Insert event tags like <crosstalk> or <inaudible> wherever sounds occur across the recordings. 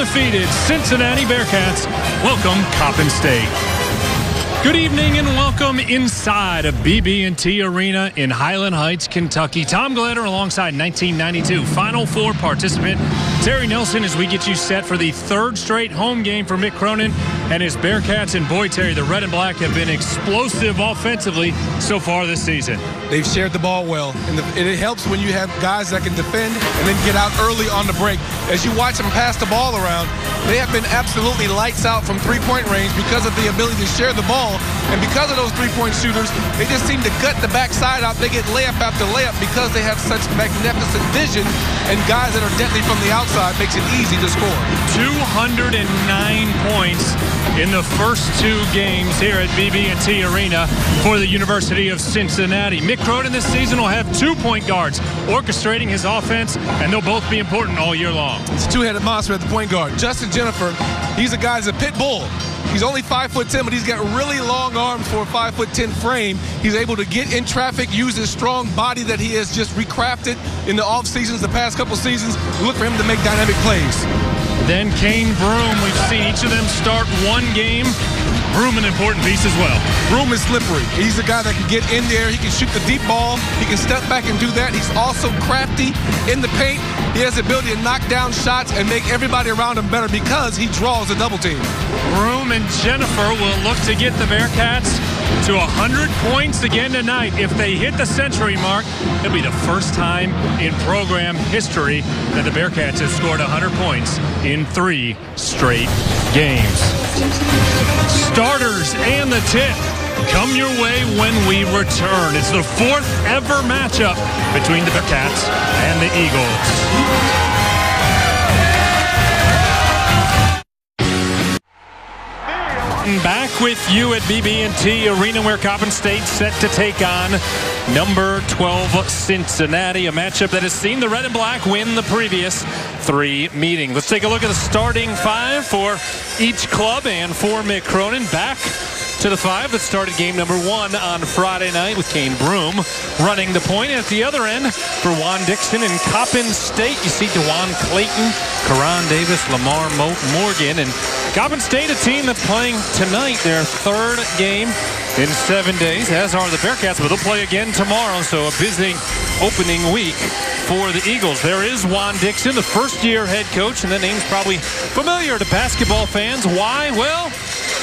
undefeated Cincinnati Bearcats welcome Coppin State. Good evening and welcome inside of BB&T Arena in Highland Heights, Kentucky. Tom Gelehrter alongside 1992 Final Four participant Terry Nelson as we get you set for the third straight home game for Mick Cronin and his Bearcats. And boy, Terry, the red and black have been explosive offensively so far this season. They've shared the ball well, and, it helps when you have guys that can defend and then get out early on the break. As you watch them pass the ball around, they have been absolutely lights out from three-point range because of the ability to share the ball. And because of those three-point shooters, they just seem to gut the backside out. They get layup after layup because they have such magnificent vision and guys that are deadly from the outside makes it easy to score. 209 points in the first two games here at BB&T Arena for the University of Cincinnati. Mick Cronin this season will have two point guards orchestrating his offense, and they'll both be important all year long. It's a two-headed monster at the point guard. Justin Jenifer, he's a guy that's a pit bull. He's only five foot ten, but he's got really long arms for a five foot ten frame. He's able to get in traffic, use his strong body that he has just recrafted in the off seasons, the past couple seasons. Look for him to make dynamic plays. Then Cane Broome. We've seen each of them start one game. Broome an important piece as well. Broome is slippery. He's a guy that can get in there. He can shoot the deep ball. He can step back and do that. He's also crafty in the paint. He has the ability to knock down shots and make everybody around him better because he draws a double team. Broome and Jenifer will look to get the Bearcats to 100 points again tonight. If they hit the century mark, it'll be the first time in program history that the Bearcats have scored 100 points in three straight games. Starters and the tip come your way when we return. It's the fourth ever matchup between the Bearcats and the Eagles. Back with you at BB&T Arena where Coppin State set to take on number 12 Cincinnati, a matchup that has seen the red and black win the previous three meetings. Let's take a look at the starting five for each club and for Mick Cronin back to the five that started game number one on Friday night with Cane Broome running the point. At the other end for Juan Dixon and Coppin State, you see DeJuan Clayton, Karonn Davis, Lamar Morgan, and Coppin State, a team that's playing tonight their third game in seven days, as are the Bearcats, but they'll play again tomorrow, so a busy opening week for the Eagles. There is Juan Dixon, the first-year head coach, and the name's probably familiar to basketball fans. Why? Well,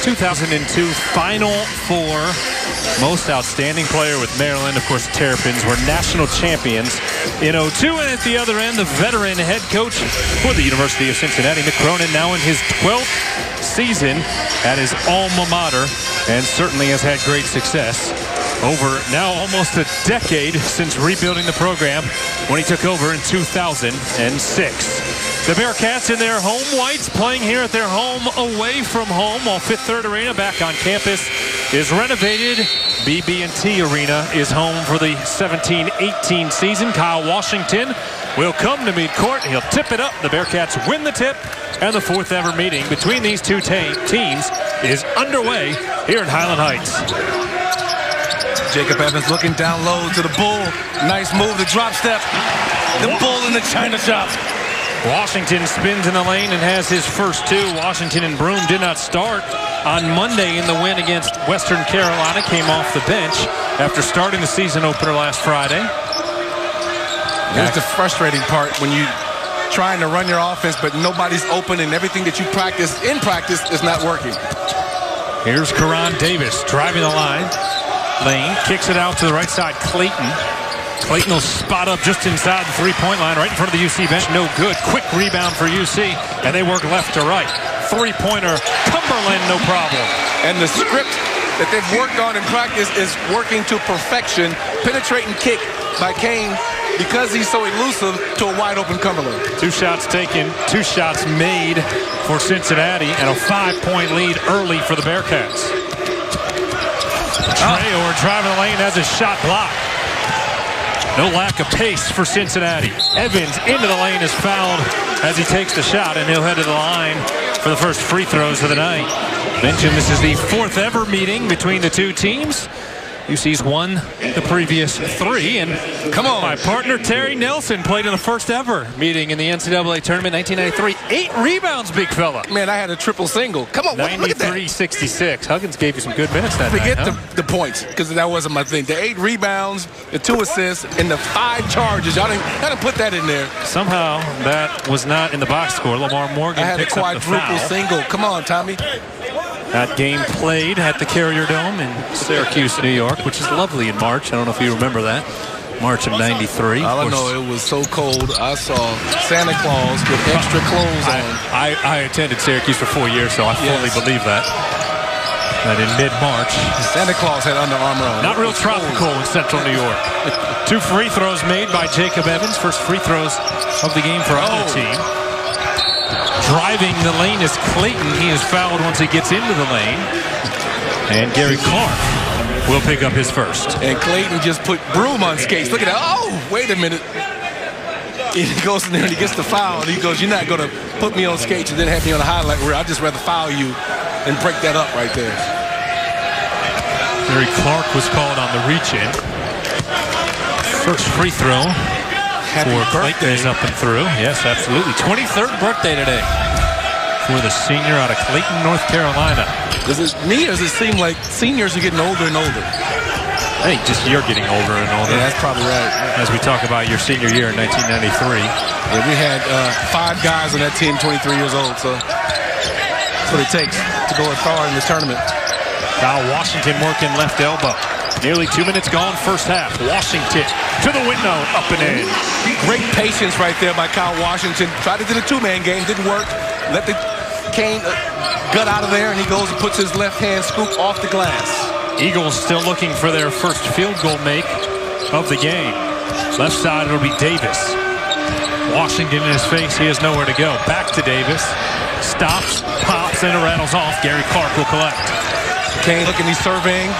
2002 Final Four. Most outstanding player with Maryland. Of course, Terrapins were national champions in 02. And at the other end, the veteran head coach for the University of Cincinnati, Mick Cronin, now in his 12th season at his alma mater and certainly has had great success over now almost a decade since rebuilding the program when he took over in 2006. The Bearcats in their home whites playing here at their home away from home while Fifth Third Arena back on campus is renovated. BB&T Arena is home for the 17-18 season. Kyle Washington will come to meet court. He'll tip it up. The Bearcats win the tip and the fourth ever meeting between these two teams is underway here in Highland Heights. Jacob Evans looking down low to the bull. Nice move, the drop step. The bull in the China shop. Washington spins in the lane and has his first two. Washington and Broome did not start on Monday in the win against Western Carolina. Came off the bench after starting the season opener last Friday. Here's the frustrating part when you trying to run your offense, but nobody's open and everything that you practice in practice is not working. Here's Karonn Davis driving the line. Lane kicks it out to the right side. Clayton Clayton will spot up just inside the three-point line, right in front of the UC bench. No good. Quick rebound for UC, and they work left to right. Three-pointer, Cumberland, no problem. And the script that they've worked on in practice is working to perfection. Penetrating kick by Cane because he's so elusive to a wide-open Cumberland. Two shots taken, two shots made for Cincinnati, and a five-point lead early for the Bearcats. Oh. Traore driving the lane has a shot blocked. No lack of pace for Cincinnati. Evans into the lane is fouled as he takes the shot, and he'll head to the line for the first free throws of the night. Mentioned this is the fourth ever meeting between the two teams. UC's won the previous three, and Come on. my partner Terry Nelson played in the first ever meeting in the NCAA tournament, 1993. Eight rebounds, big fella. Man, I had a triple single. Come on, look at that. 93-66. Huggins gave you some good minutes that Forget night. huh? the, the points because that wasn't my thing. The eight rebounds, the two assists, and the five charges. Y'all didn't, y'all didn't put that in there. Somehow that was not in the box score. Lamar Morgan I had a picks up the quadruple single. Come on, Tommy. That game played at the Carrier Dome in Syracuse, New York, which is lovely in March. I don't know if you remember that. March of 93. All I know, it was so cold. I saw Santa Claus with extra clothes I, on. I, I attended Syracuse for four years, so I fully Yes. believe that. That in mid-March, Santa Claus had Under Armour on. not real was cold. tropical in central New York. <laughs> Two free throws made by Jacob Evans. First free throws of the game for either Oh. team. Driving the lane is Clayton. He is fouled once he gets into the lane. And Gary Clark will pick up his first. And Clayton just put Broome on skates. Look at that. Oh, wait a minute. He goes in there and he gets the foul. And he goes, you're not going to put me on skates and then have me on a highlight reel. I'd just rather foul you and break that up right there. Gary Clark was called on the reach-in. First free throw Happy for Clayton birthday. is up and through. Yes, absolutely. 23rd birthday today for the senior out of Clayton, North Carolina. Does it, me or does it seem like seniors are getting older and older? I think just you're getting older and older Yeah, that's probably right. as we talk about your senior year in 1993. Yeah, we had uh, five guys on that team 23 years old, so that's what it takes to go as far in this tournament. Now Washington working left elbow. Nearly two minutes gone first half. Washington to the window, up and in. Great patience right there by Kyle Washington. Tried to do the two-man game, didn't work. Let the Cane uh, gut out of there, and he goes and puts his left hand scoop off the glass. Eagles still looking for their first field goal make of the game. Left side, it'll be Davis. Washington in his face, he has nowhere to go. Back to Davis. Stops, pops, and it rattles off. Gary Clark will collect. Cane looking, he's surveying.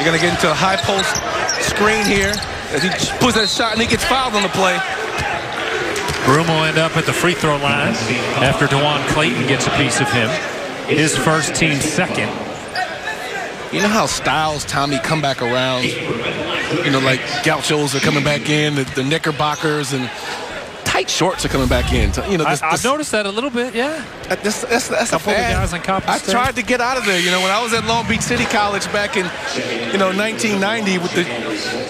You're going to get into a high post screen here. As he puts that shot and he gets fouled on the play. Broome will end up at the free throw line after DeJuan Clayton gets a piece of him. His first team second. You know how Styles, Tommy come back around? You know, like gauchos are coming back in, the, the knickerbockers and tight shorts are coming back in. You know, I, this, I've noticed that a little bit, yeah. Uh, that's, that's, that's a Couple of fad. guys Coppin I State. tried to get out of there. You know, when I was at Long Beach City College back in, you know, 1990, with the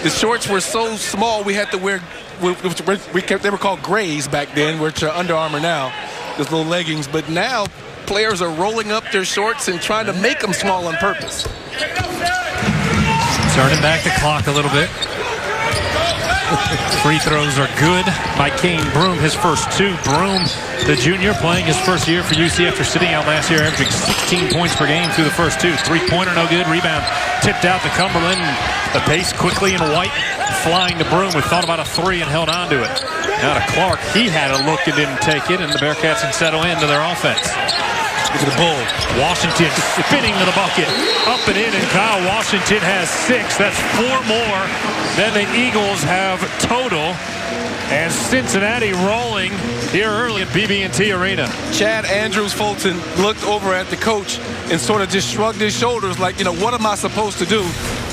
the shorts were so small, we had to wear. We, we, we kept, they were called grays back then, which are Under Armour now, just little leggings. But now, players are rolling up their shorts and trying to make them small on purpose. Turning back the clock a little bit. Free throws are good by Cane Broome, his first two. Broome, the junior, playing his first year for UC after sitting out last year, averaging 16 points per game through the first two. Three-pointer, no good. Rebound tipped out to Cumberland. The pace quickly in white, flying to Broome, who thought about a three and held on to it. Now to Clark. He had a look and didn't take it, and the Bearcats can settle into their offense. At the bull. Washington spinning to the bucket. Up and in, and Kyle Washington has six. That's four more than the Eagles have total. And Cincinnati rolling here early at BB&T Arena. Chad Andrews Fulton looked over at the coach and sort of just shrugged his shoulders like, you know, what am I supposed to do?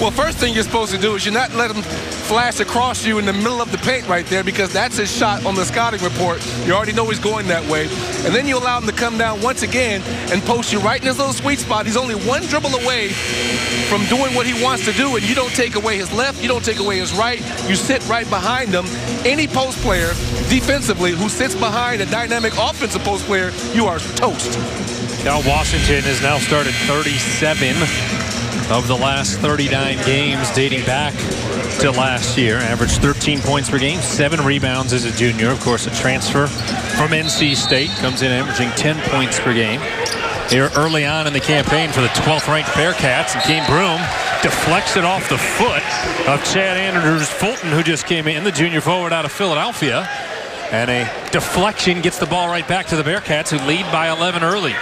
Well, first thing you're supposed to do is you're not let him flash across you in the middle of the paint right there because that's his shot on the scouting report. You already know he's going that way. And then you allow him to come down once again and post you right in his little sweet spot. He's only one dribble away from doing what he wants to do, and you don't take away his left, you don't take away his right. You sit right behind him. Any post player defensively who sits behind a dynamic offensive post player, you are toast. Kyle Washington has now started 37 of the last 39 games dating back to last year. Averaged 13 points per game, seven rebounds as a junior. Of course, a transfer from NC State comes in averaging 10 points per game. Here early on in the campaign for the 12th ranked Bearcats, and Cane Broome deflects it off the foot of Chad Andrews Fulton, who just came in, the junior forward out of Philadelphia. And a deflection gets the ball right back to the Bearcats, who lead by 11 early.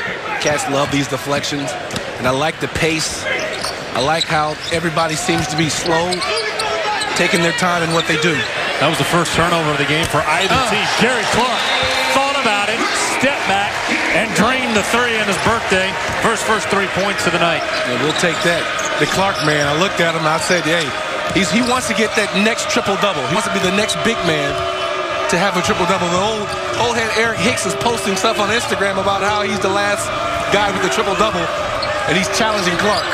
Cats love these deflections, and I like the pace. I like how everybody seems to be slow, taking their time in what they do. That was the first turnover of the game for either Oh. team. Gary Clark thought about it, stepped back, and drained the three on his birthday. First, first three points of the night. And we'll take that. the Clark man, I looked at him and I said, hey, he's, he wants to get that next triple-double. He wants to be the next big man to have a triple-double. The old, old head Eric Hicks is posting stuff on Instagram about how he's the last guy with the triple-double, and he's challenging Clark.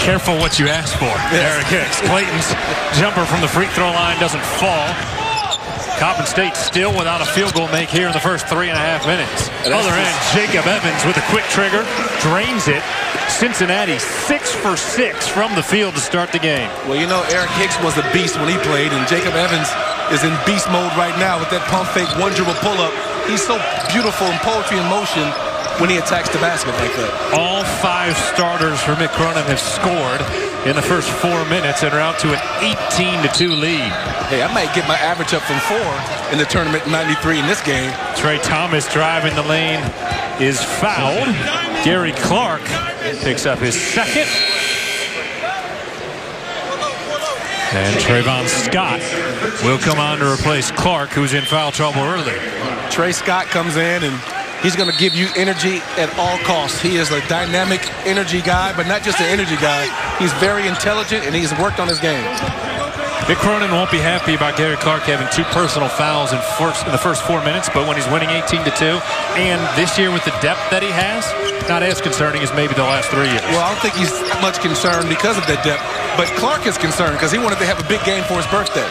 Careful what you ask for, yes. Eric Hicks. Clayton's jumper from the free throw line doesn't fall. Coppin State still without a field goal make here in the first three and a half minutes. Other end, Jacob Evans with a quick trigger, drains it. Cincinnati six for six from the field to start the game. Well, you know, Eric Hicks was a beast when he played, and Jacob Evans is in beast mode right now with that pump fake one dribble pull up. He's so beautiful in poetry in motion when he attacks the basket like that. All five starters for Mick Cronin have scored in the first four minutes and are out to an 18 to 2 lead. Hey, I might get my average up from four in the tournament 93 in this game. Trey Thomas driving the lane is fouled. Gary Clark picks up his second. And Trevon Scott will come on to replace Clark, who's in foul trouble early. Trey Scott comes in and He's going to give you energy at all costs. He is a dynamic energy guy, but not just an energy guy. He's very intelligent, and he's worked on his game. Mick Cronin won't be happy about Gary Clark having two personal fouls in, first, in the first four minutes, but when he's winning 18 to 2, and this year with the depth that he has, not as concerning as maybe the last three years. Well, I don't think he's much concerned because of that depth, but Clark is concerned because he wanted to have a big game for his birthday.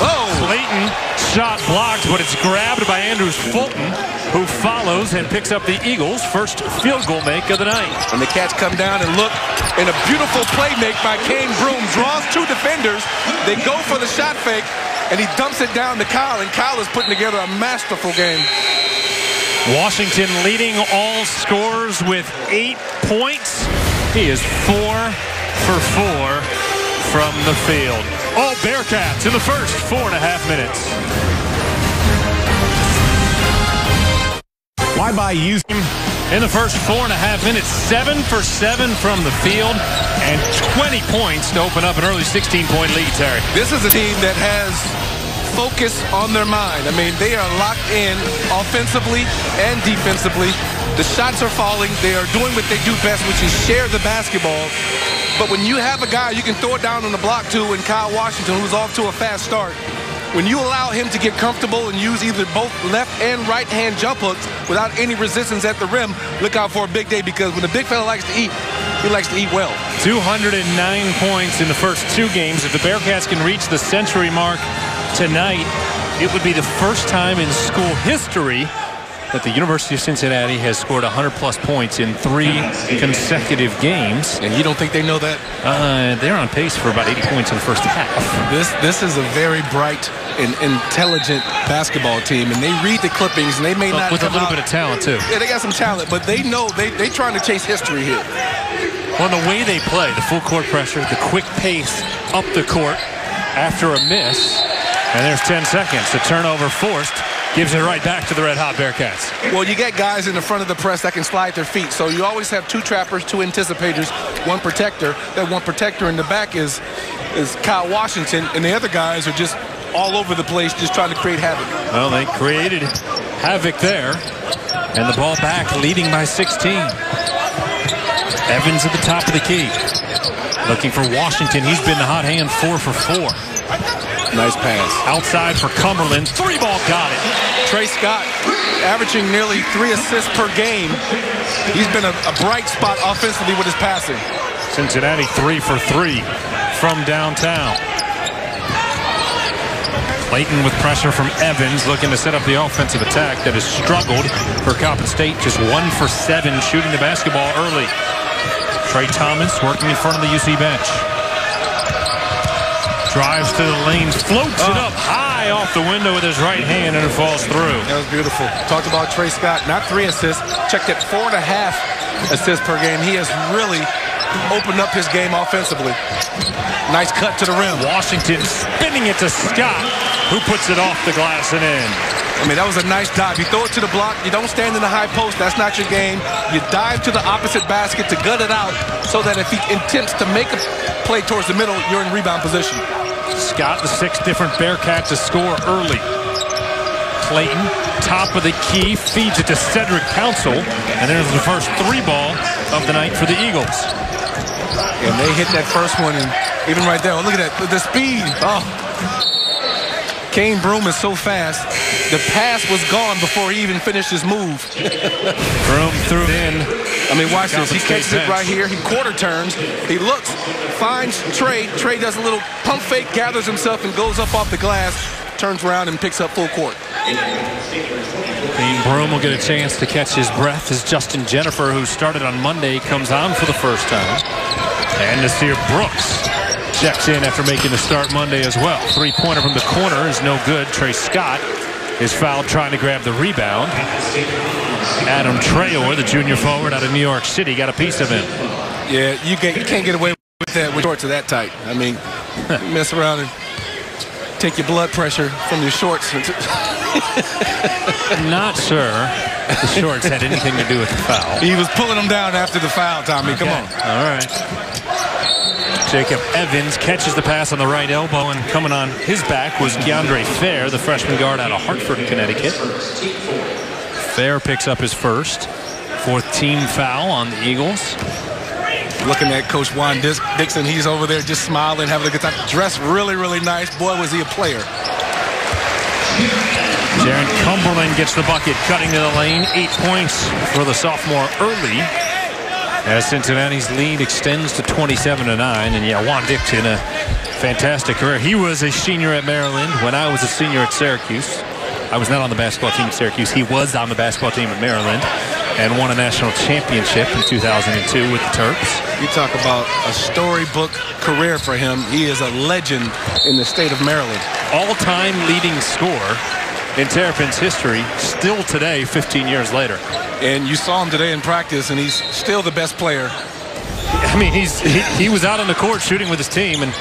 Oh! Clayton shot blocked, but it's grabbed by Andrews Fulton who follows and picks up the Eagles' first field goal make of the night. And the Cats come down and look in a beautiful play make by Cane Broome. Draws two defenders. They go for the shot fake, and he dumps it down to Kyle, and Kyle is putting together a masterful game. Washington leading all scores with eight points. He is four for four from the field. All Bearcats in the first four and a half minutes. Why buy using in the first four and a half minutes, seven for seven from the field, and 20 points to open up an early 16-point lead, Terry. This is a team that has focus on their mind. I mean, they are locked in offensively and defensively. The shots are falling. They are doing what they do best, which is share the basketball. But when you have a guy you can throw it down on the block to in Kyle Washington, who's off to a fast start, when you allow him to get comfortable and use either both left and right hand jump hooks without any resistance at the rim, look out for a big day because when a big fella likes to eat, he likes to eat well. 209 points in the first two games. If the Bearcats can reach the century mark tonight, it would be the first time in school history that the University of Cincinnati has scored 100-plus points in three consecutive games. And you don't think they know that? Uh, they're on pace for about 80 points in the first half. This this is a very bright and intelligent basketball team, and they read the clippings, and they may well, not with a little out. bit of talent too. Yeah, they got some talent, but they know they they trying to chase history here. Well, the way they play, the full court pressure, the quick pace up the court after a miss, and there's 10 seconds. The turnover forced gives it right back to the Red Hot Bearcats. Well, you get guys in the front of the press that can slide their feet. So you always have two trappers, two anticipators, one protector. That one protector in the back is, is Kyle Washington, and the other guys are just all over the place just trying to create havoc. Well, they created havoc there. And the ball back, leading by 16. Evans at the top of the key. Looking for Washington. He's been the hot hand four for four. Nice pass. Outside for Cumberland. Three ball got it. Trey Scott averaging nearly three assists per game. He's been a, a bright spot offensively with his passing. Cincinnati three for three from downtown. Clayton with pressure from Evans looking to set up the offensive attack that has struggled for Coppin State. Just one for seven shooting the basketball early. Trey Thomas working in front of the UC bench. Drives to the lane, floats oh. it up high off the window with his right hand, and it falls through. That was beautiful. Talked about Trey Scott, not three assists. Checked at four and a half assists per game. He has really opened up his game offensively. Nice cut to the rim. Washington spinning it to Scott, who puts it off the glass and in. I mean, that was a nice dive. You throw it to the block. You don't stand in the high post. That's not your game. You dive to the opposite basket to gut it out so that if he intends to make a play towards the middle, you're in rebound position. Scott, the six different Bearcat to score early. Clayton, top of the key, feeds it to Cedric Council, and there's the first three ball of the night for the Eagles. And they hit that first one, and even right there, oh, look at that, the speed. Oh, Cane Broome is so fast. The pass was gone before he even finished his move. <laughs> Broome threw it in. I mean, watch this. He catches it right here. He quarter turns. He looks, finds Trey. Trey does a little pump fake, gathers himself, and goes up off the glass, turns around, and picks up full court. Cane Broome will get a chance to catch his breath as Justin Jenifer, who started on Monday, comes on for the first time. And Nysier Brooks checks in after making the start Monday as well. Three-pointer from the corner is no good. Trey Scott is fouled trying to grab the rebound. Adam Traore, the junior forward out of New York City, got a piece of him. Yeah, you can't, you can't get away with that with shorts of that tight. I mean, <laughs> mess around and take your blood pressure from your shorts. <laughs> <laughs> Not sure the shorts had anything to do with the foul. He was pulling them down after the foul, Tommy. Okay. Come on. All right. Jacob Evans catches the pass on the right elbow, and coming on his back was Keandre Fair, the freshman guard out of Hartford, Connecticut. Fair picks up his first. Fourth team foul on the Eagles. Looking at Coach Juan Dixon, he's over there just smiling, having a good time. Dressed really, really nice. Boy, was he a player. Jarron Cumberland gets the bucket, cutting to the lane. Eight points for the sophomore early. As Cincinnati's lead extends to 27 to 9. And yeah, Juan Dixon, a fantastic career. He was a senior at Maryland when I was a senior at Syracuse. I was not on the basketball team at Syracuse. He was on the basketball team at Maryland and won a national championship in 2002 with the Terps. You talk about a storybook career for him. He is a legend in the state of Maryland. All-time leading scorer in Terrapins history, still today, 15 years later. And you saw him today in practice, and he's still the best player. <laughs> I mean, he's he, he was out on the court shooting with his team, and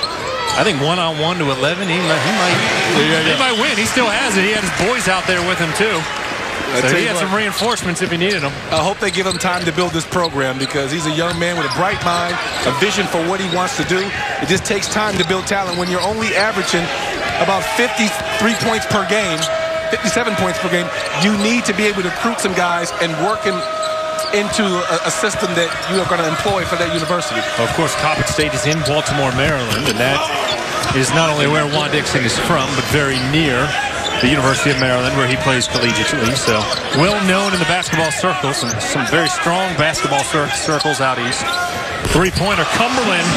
I think one on one to 11, he might he might, yeah, yeah. he might win. He still has it. He had his boys out there with him too. So he had what, some reinforcements if he needed them. I hope they give him time to build this program because he's a young man with a bright mind, a vision for what he wants to do. It just takes time to build talent when you're only averaging about 53 points per game 57 points per game, you need to be able to recruit some guys and work them into a, a, system that you are going to employ for that university. Of course, Coppin State is in Baltimore, Maryland, and that is not only where Juan Dixon is from, but very near the University of Maryland, where he plays collegiately. So well known in the basketball circles, and some very strong basketball cir circles out east. Three-pointer, Cumberland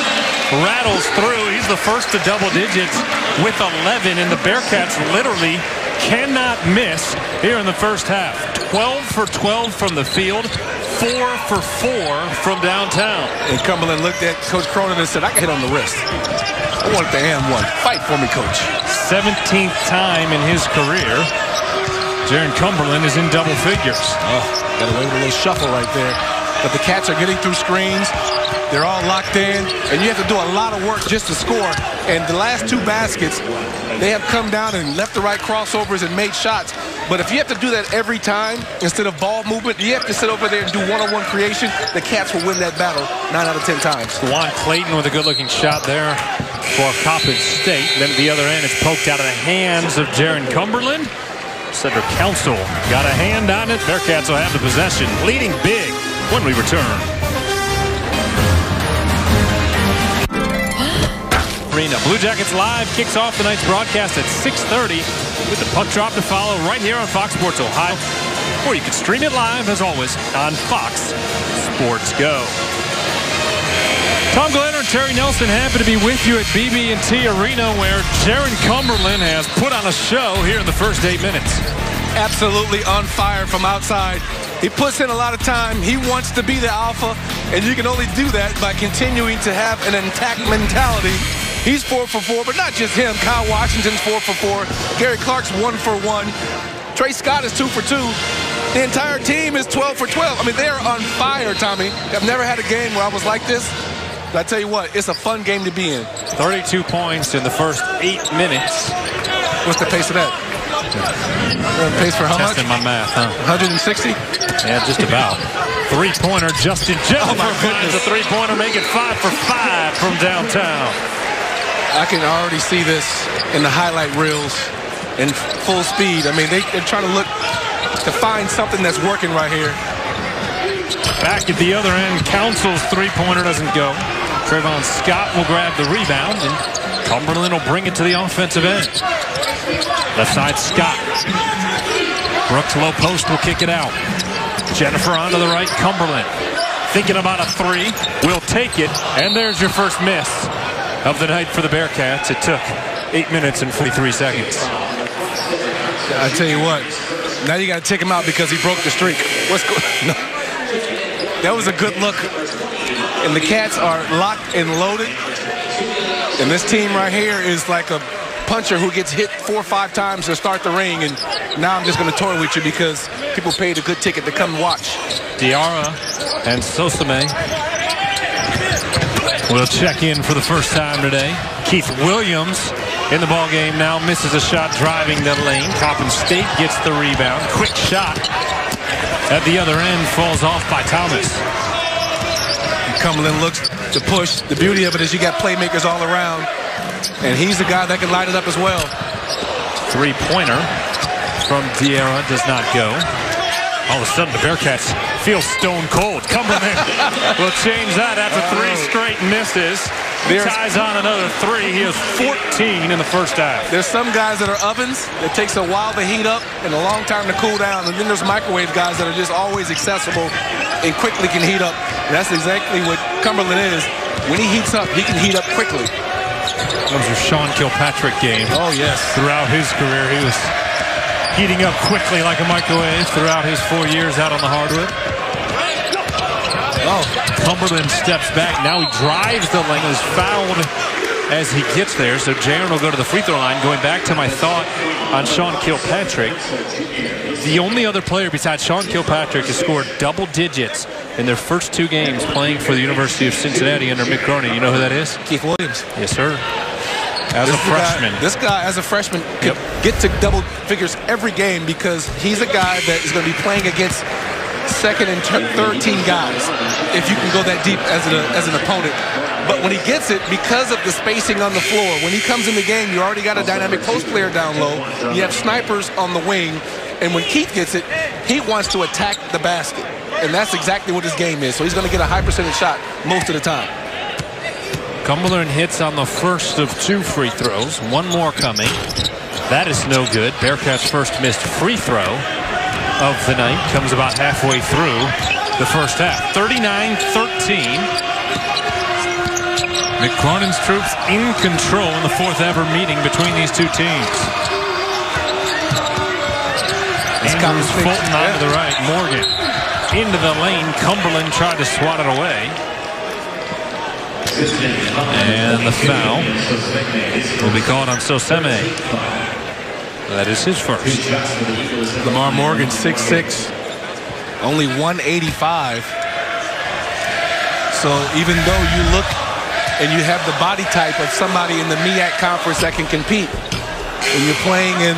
rattles through. He's the first to double digits with 11, and the Bearcats literally cannot miss here in the first half. 12 for 12 from the field, 4 for 4 from downtown. And Cumberland looked at Coach Cronin and said, I can hit on the wrist. I want the and one. Fight for me, Coach. 17th time in his career. Jarron Cumberland is in double figures. Oh, got away with a little shuffle right there. But the Cats are getting through screens. They're all locked in, and you have to do a lot of work just to score. And the last two baskets, they have come down and left the right crossovers and made shots. But if you have to do that every time instead of ball movement, you have to sit over there and do one-on-one -on -one creation. The Cats will win that battle nine out of ten times. Juan Clayton with a good-looking shot there for Coppin State. Then at the other end, it's poked out of the hands of Jarron Cumberland. Cedric Council got a hand on it. Bearcats will have the possession, leading big when we return. Arena. Blue Jackets Live kicks off tonight's broadcast at 6.30 with the puck drop to follow right here on Fox Sports Ohio. Or you can stream it live, as always, on Fox Sports Go. Tom Gelehrter and Terry Nelson happy to be with you at BB&T Arena where Jarron Cumberland has put on a show here in the first eight minutes. Absolutely on fire from outside. He puts in a lot of time. He wants to be the alpha, and you can only do that by continuing to have an intact mentality He's four for four, but not just him. Kyle Washington's four for four. Gary Clark's one for one. Trey Scott is two for two. The entire team is 12 for 12. I mean, they are on fire, Tommy. I've never had a game where I was like this. But I tell you what, it's a fun game to be in. 32 points in the first eight minutes. What's the pace of that? Uh, pace for how Testing much? my math, huh? 160? Yeah, just about. Three-pointer, Justin Jenifer oh my finds a three-pointer, make it five for five from downtown. I can already see this in the highlight reels in full speed. I mean, they, are trying to look to find something that's working right here. Back at the other end, Council's three-pointer doesn't go. Trevon Scott will grab the rebound, and Cumberland will bring it to the offensive end. Left side, Scott. Brooks low post will kick it out. Jenifer onto the right, Cumberland. Thinking about a three, will take it, and there's your first miss of the night for the Bearcats. It took eight minutes and 43 seconds. I tell you what, now you got to take him out because he broke the streak. What's going? <laughs> No. That was a good look, and the Cats are locked and loaded. And this team right here is like a puncher who gets hit four or five times to start the ring, and now I'm just going to toy with you because people paid a good ticket to come watch. Diarra and Nsoseme will check in for the first time today. Keith Williams in the ball game now misses a shot driving the lane. Coppin State gets the rebound. Quick shot at the other end falls off by Thomas. Cumberland looks to push. The beauty of it is you got playmakers all around, and he's the guy that can light it up as well. Three-pointer from Diarra does not go. All of a sudden, the Bearcats feel stone cold. Cumberland <laughs> will change that after three oh. straight misses. He ties on another three. He has 14 in the first half. There's some guys that are ovens. It takes a while to heat up and a long time to cool down. And then there's microwave guys that are just always accessible and quickly can heat up. And that's exactly what Cumberland is. When he heats up, he can heat up quickly. Those are Sean Kilpatrick games. Oh, yes. Throughout his career, he was heating up quickly like a microwave throughout his four years out on the hardwood. Oh, Cumberland steps back. Now he drives the lane. Is fouled as he gets there. So Jarron will go to the free throw line. Going back to my thought on Sean Kilpatrick. The only other player besides Sean Kilpatrick to score double digits in their first two games playing for the University of Cincinnati under Mick Cronin. You know who that is? Keith Williams. Yes, sir. As this a freshman. Guy, this guy, as a freshman, yep. get to double figures every game because he's a guy that is going to be playing against second and third team guys if you can go that deep as an, as an opponent. But when he gets it, because of the spacing on the floor, when he comes in the game, you already got a dynamic post player down low. You have snipers on the wing. And when Keith gets it, he wants to attack the basket. And that's exactly what his game is. So he's going to get a high percentage shot most of the time. Cumberland hits on the first of two free throws. One more coming. That is no good. Bearcats' first missed free throw of the night comes about halfway through the first half. 39-13. Mick troops in control in the fourth ever meeting between these two teams. Andrews Fulton yeah. onto the right. Morgan into the lane. Cumberland tried to swat it away. And the foul will be called on Nsoseme. That is his first. Lamar Morgan, 6'6", only 185. So even though you look and you have the body type of somebody in the MEAC conference that can compete, when you're playing in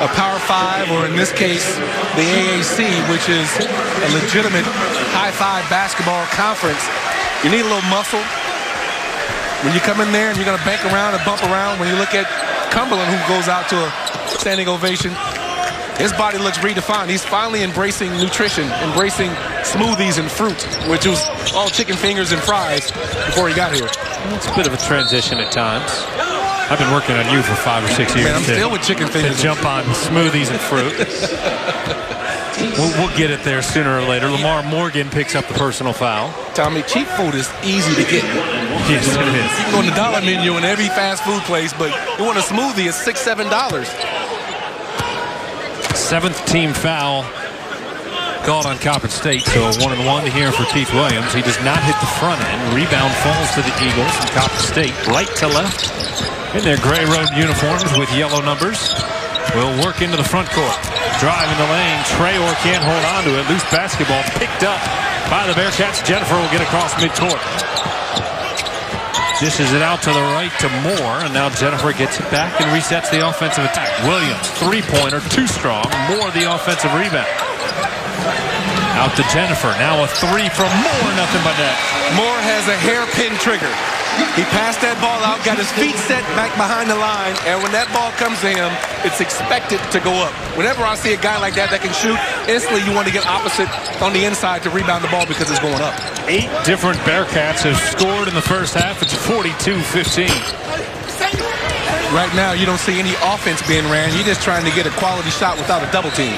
a Power 5 or in this case the AAC, which is a legitimate high five basketball conference, you need a little muscle. When you come in there and you're going to bank around and bump around, when you look at Cumberland, who goes out to a standing ovation. His body looks redefined. He's finally embracing nutrition, embracing smoothies and fruit, which was all chicken fingers and fries before he got here. It's a bit of a transition at times. I've been working on you for five or six years. Man, I'm to, still with chicken fingers. To jump on smoothies and fruit. <laughs> we'll, we'll, get it there sooner or later. Lamar Morgan picks up the personal foul. Tommy, cheap food is easy to get. Yes, it is. You can go on the dollar menu in every fast food place, but you want a smoothie, it's six, seven dollars. Seventh team foul called on Coppin State. So one and one here for Keith Williams. He does not hit the front end. Rebound falls to the Eagles from Coppin State. Right to left in their gray road uniforms with yellow numbers. Will work into the front court. Drive in the lane. Traore can't hold on to it. Loose basketball picked up by the Bearcats. Jenifer will get across midcourt. Dishes it out to the right to Moore, and now Jenifer gets it back and resets the offensive attack. Williams, three-pointer, too strong. Moore the offensive rebound. Out to Jenifer. Now a three from Moore. Nothing but net. Moore has a hairpin trigger. He passed that ball out, got his feet set back behind the line, and when that ball comes to him, it's expected to go up. Whenever I see a guy like that that can shoot, instantly you want to get opposite on the inside to rebound the ball because it's going up. Eight different Bearcats have scored in the first half. It's 42-15. Right now, you don't see any offense being ran. You're just trying to get a quality shot without a double team.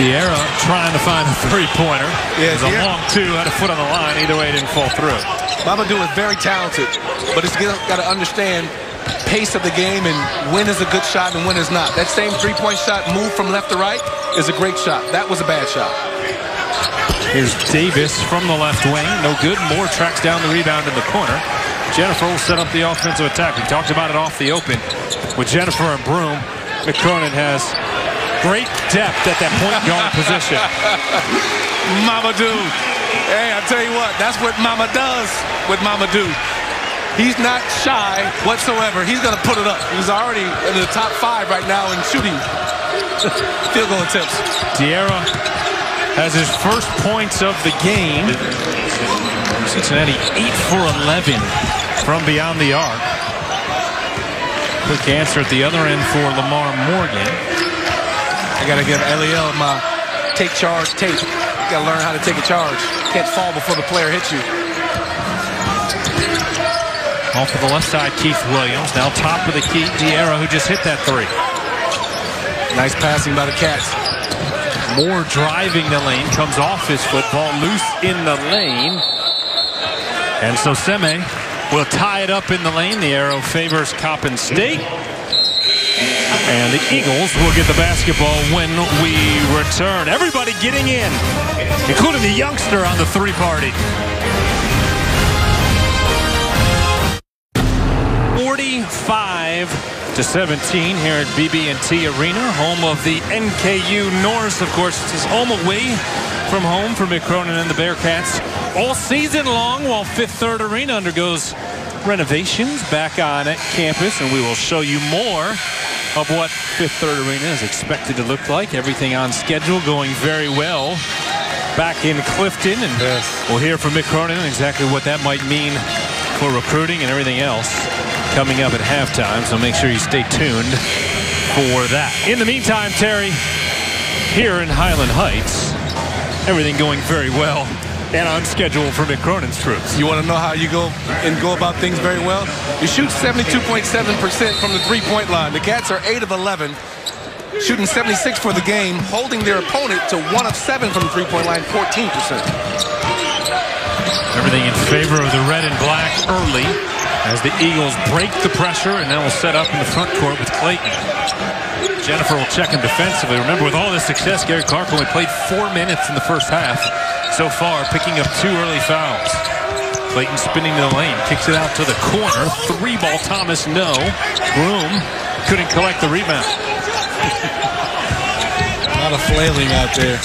Diarra trying to find a three-pointer. Yeah, it was a long two, had a foot on the line. Either way, it didn't fall through. Mamadou is very talented, but he's got to understand pace of the game and when is a good shot and when is not. That same three-point shot move from left to right is a great shot. That was a bad shot. Here's Davis from the left wing. No good. Moore tracks down the rebound in the corner. Jenifer will set up the offensive attack. We talked about it off the open with Jenifer and Broome. Mick Cronin has great depth at that point guard position. <laughs> Mamadou. Hey, I tell you what, that's what Mama does with Mamadou. He's not shy whatsoever. He's going to put it up. He's already in the top five right now in shooting <laughs> field goal attempts. Diarra has his first points of the game. Cincinnati 8 for 11 from beyond the arc. Quick answer at the other end for Lamar Morgan. Got to give Eliel my take charge tape. Got to learn how to take a charge. Can't fall before the player hits you. Off to the left side, Keith Williams. Now top of the key, Diarra, who just hit that three. Nice passing by the Cats. Moore driving the lane, comes off his football, loose in the lane. And so Seme will tie it up in the lane. The arrow favors Coppin State. And the Eagles will get the basketball when we return. Everybody getting in, including the youngster on the three party. 45 to 17 here at BB&T Arena, home of the NKU Norse. Of course, this is home away from home for Mick Cronin and the Bearcats all season long while Fifth Third Arena undergoes renovations back on campus, and we will show you more of what Fifth Third Arena is expected to look like. Everything on schedule, going very well back in Clifton, and yes. we'll hear from Mick Cronin exactly what that might mean for recruiting and everything else coming up at halftime, so make sure you stay tuned for that. In the meantime, Terry, here in Highland Heights, everything going very well and on schedule for Mick Cronin's troops. You want to know how you go and go about things very well? You shoot 72.7% from the three-point line. The Cats are 8 of 11, shooting 76 for the game, holding their opponent to 1 of 7 from the three-point line, 14%. Everything in favor of the red and black early as the Eagles break the pressure and now will set up in the front court with Clayton. Jenifer will check him defensively. Remember, with all this success, Gary Clark only played four minutes in the first half so far, picking up two early fouls. Clayton spinning to the lane, kicks it out to the corner. Three ball, Thomas, no. Broome couldn't collect the rebound. <laughs> A lot of flailing out there.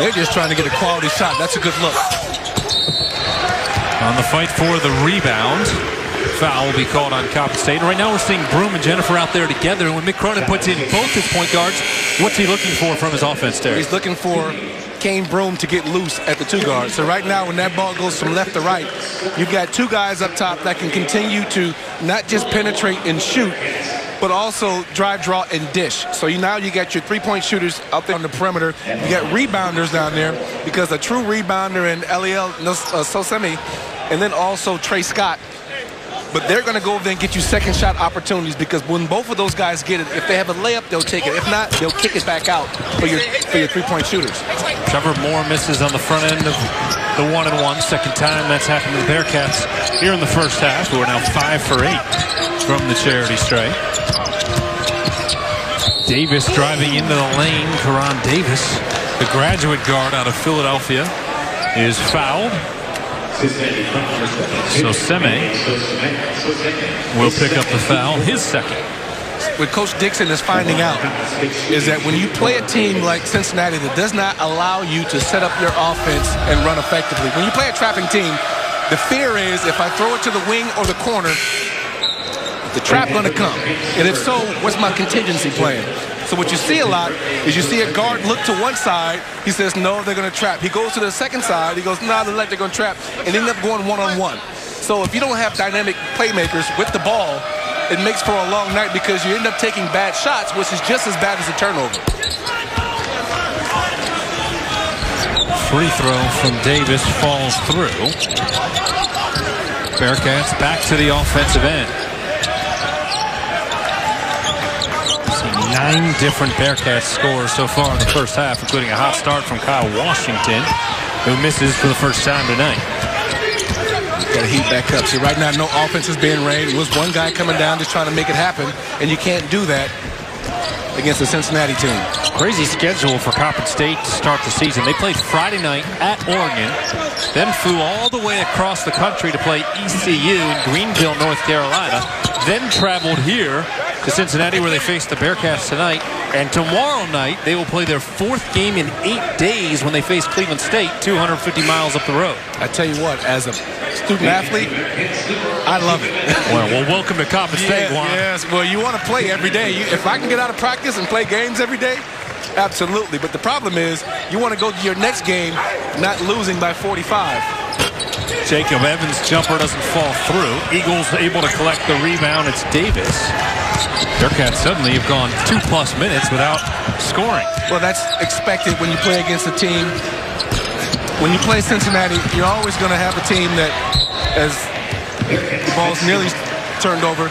They're just trying to get a quality shot. That's a good look. On the fight for the rebound. Foul will be called on Coppin State. Right now we're seeing Broome and Jenifer out there together. And when Mick Cronin puts in both his point guards, what's he looking for from his offense, there? He's looking for Cane Broome to get loose at the two guard. So right now when that ball goes from left to right, you've got two guys up top that can continue to not just penetrate and shoot, but also drive, draw, and dish. So you now you got your three-point shooters out there on the perimeter. You got rebounders down there because a true rebounder in Eliel uh, Nsoseme, and then also Trey Scott but they're going to go over there and get you second shot opportunities because when both of those guys get it, if they have a layup, they'll take it. If not, they'll kick it back out for your for your three-point shooters. Trevor Moore misses on the front end of the one and one. Second time that's happened to the Bearcats here in the first half, who are now five for eight from the charity stripe. Davis driving into the lane. Karonn Davis, the graduate guard out of Philadelphia, is fouled. Nsoseme will pick up the foul, his second. What Coach Dixon is finding out is that when you play a team like Cincinnati that does not allow you to set up your offense and run effectively, when you play a trapping team, the fear is if I throw it to the wing or the corner, the trap going to come. And if so, what's my contingency plan? So what you see a lot is you see a guard look to one side. He says, no, they're going to trap. He goes to the second side. He goes, nah, they're they're going to trap. And end up going one-on-one. So if you don't have dynamic playmakers with the ball, it makes for a long night because you end up taking bad shots, which is just as bad as a turnover. Free throw from Davis falls through. Bearcats back to the offensive end. See nine different Bearcats scores so far in the first half, including a hot start from Kyle Washington, who misses for the first time tonight. Got to heat back up. See, right now, no offense is being ran. It was one guy coming down just trying to make it happen, and you can't do that against the Cincinnati team. Crazy schedule for Coppin State to start the season. They played Friday night at Oregon, then flew all the way across the country to play ECU in Greenville, North Carolina, then traveled here to Cincinnati where they face the Bearcats tonight. And tomorrow night, they will play their fourth game in eight days when they face Cleveland State, 250 miles up the road. I tell you what, as a student athlete, I love it. Well, well welcome to Coppin State, Juan. Yes, well, you want to play every day. You, if I can get out of practice and play games every day, absolutely. But the problem is you want to go to your next game not losing by 45. Jacob Evans' jumper doesn't fall through. Eagles able to collect the rebound. It's Davis. Bearcats suddenly have gone two-plus minutes without scoring. Well, that's expected when you play against a team. When you play Cincinnati, you're always going to have a team that has the ball's nearly turned over.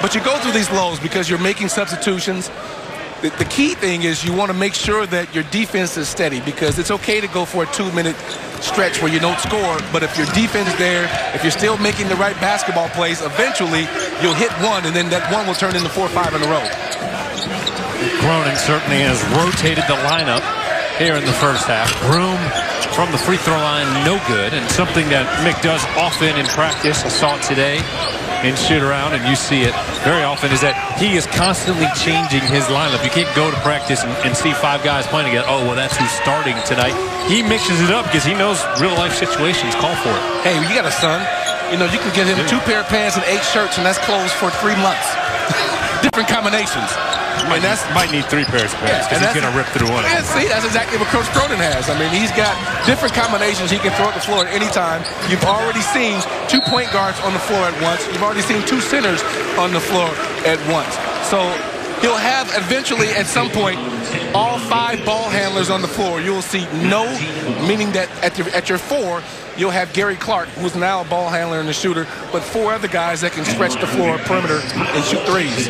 But you go through these lows because you're making substitutions. The, the key thing is you want to make sure that your defense is steady because it's okay to go for a two-minute stretch where you don't score, but if your defense is there, if you're still making the right basketball plays, eventually you'll hit one, and then that one will turn into four or five in a row. Cronin certainly has rotated the lineup here in the first half. Broome from the free throw line, no good, and something that Mick does often in practice. I saw today in shoot around, and you see it very often, is that he is constantly changing his lineup. You can't go to practice and, and see five guys playing together. Oh, well, that's who's starting tonight. He mixes it up because he knows real life situations call for it. Hey, you got a son. You know, you can get him two pair of pants and eight shirts, and that's clothes for three months. <laughs> Different combinations. Might, and that's, might need three pairs of pants because yeah, he's going to rip through one. Yeah, see, that's exactly what Coach Cronin has. I mean, he's got different combinations he can throw at the floor at any time. You've already seen two point guards on the floor at once. You've already seen two centers on the floor at once. So he'll have eventually at some point all five ball handlers on the floor. You'll see no, meaning that at your, at your four, you'll have Gary Clark, who's now a ball handler and a shooter, but four other guys that can stretch the floor perimeter and shoot threes.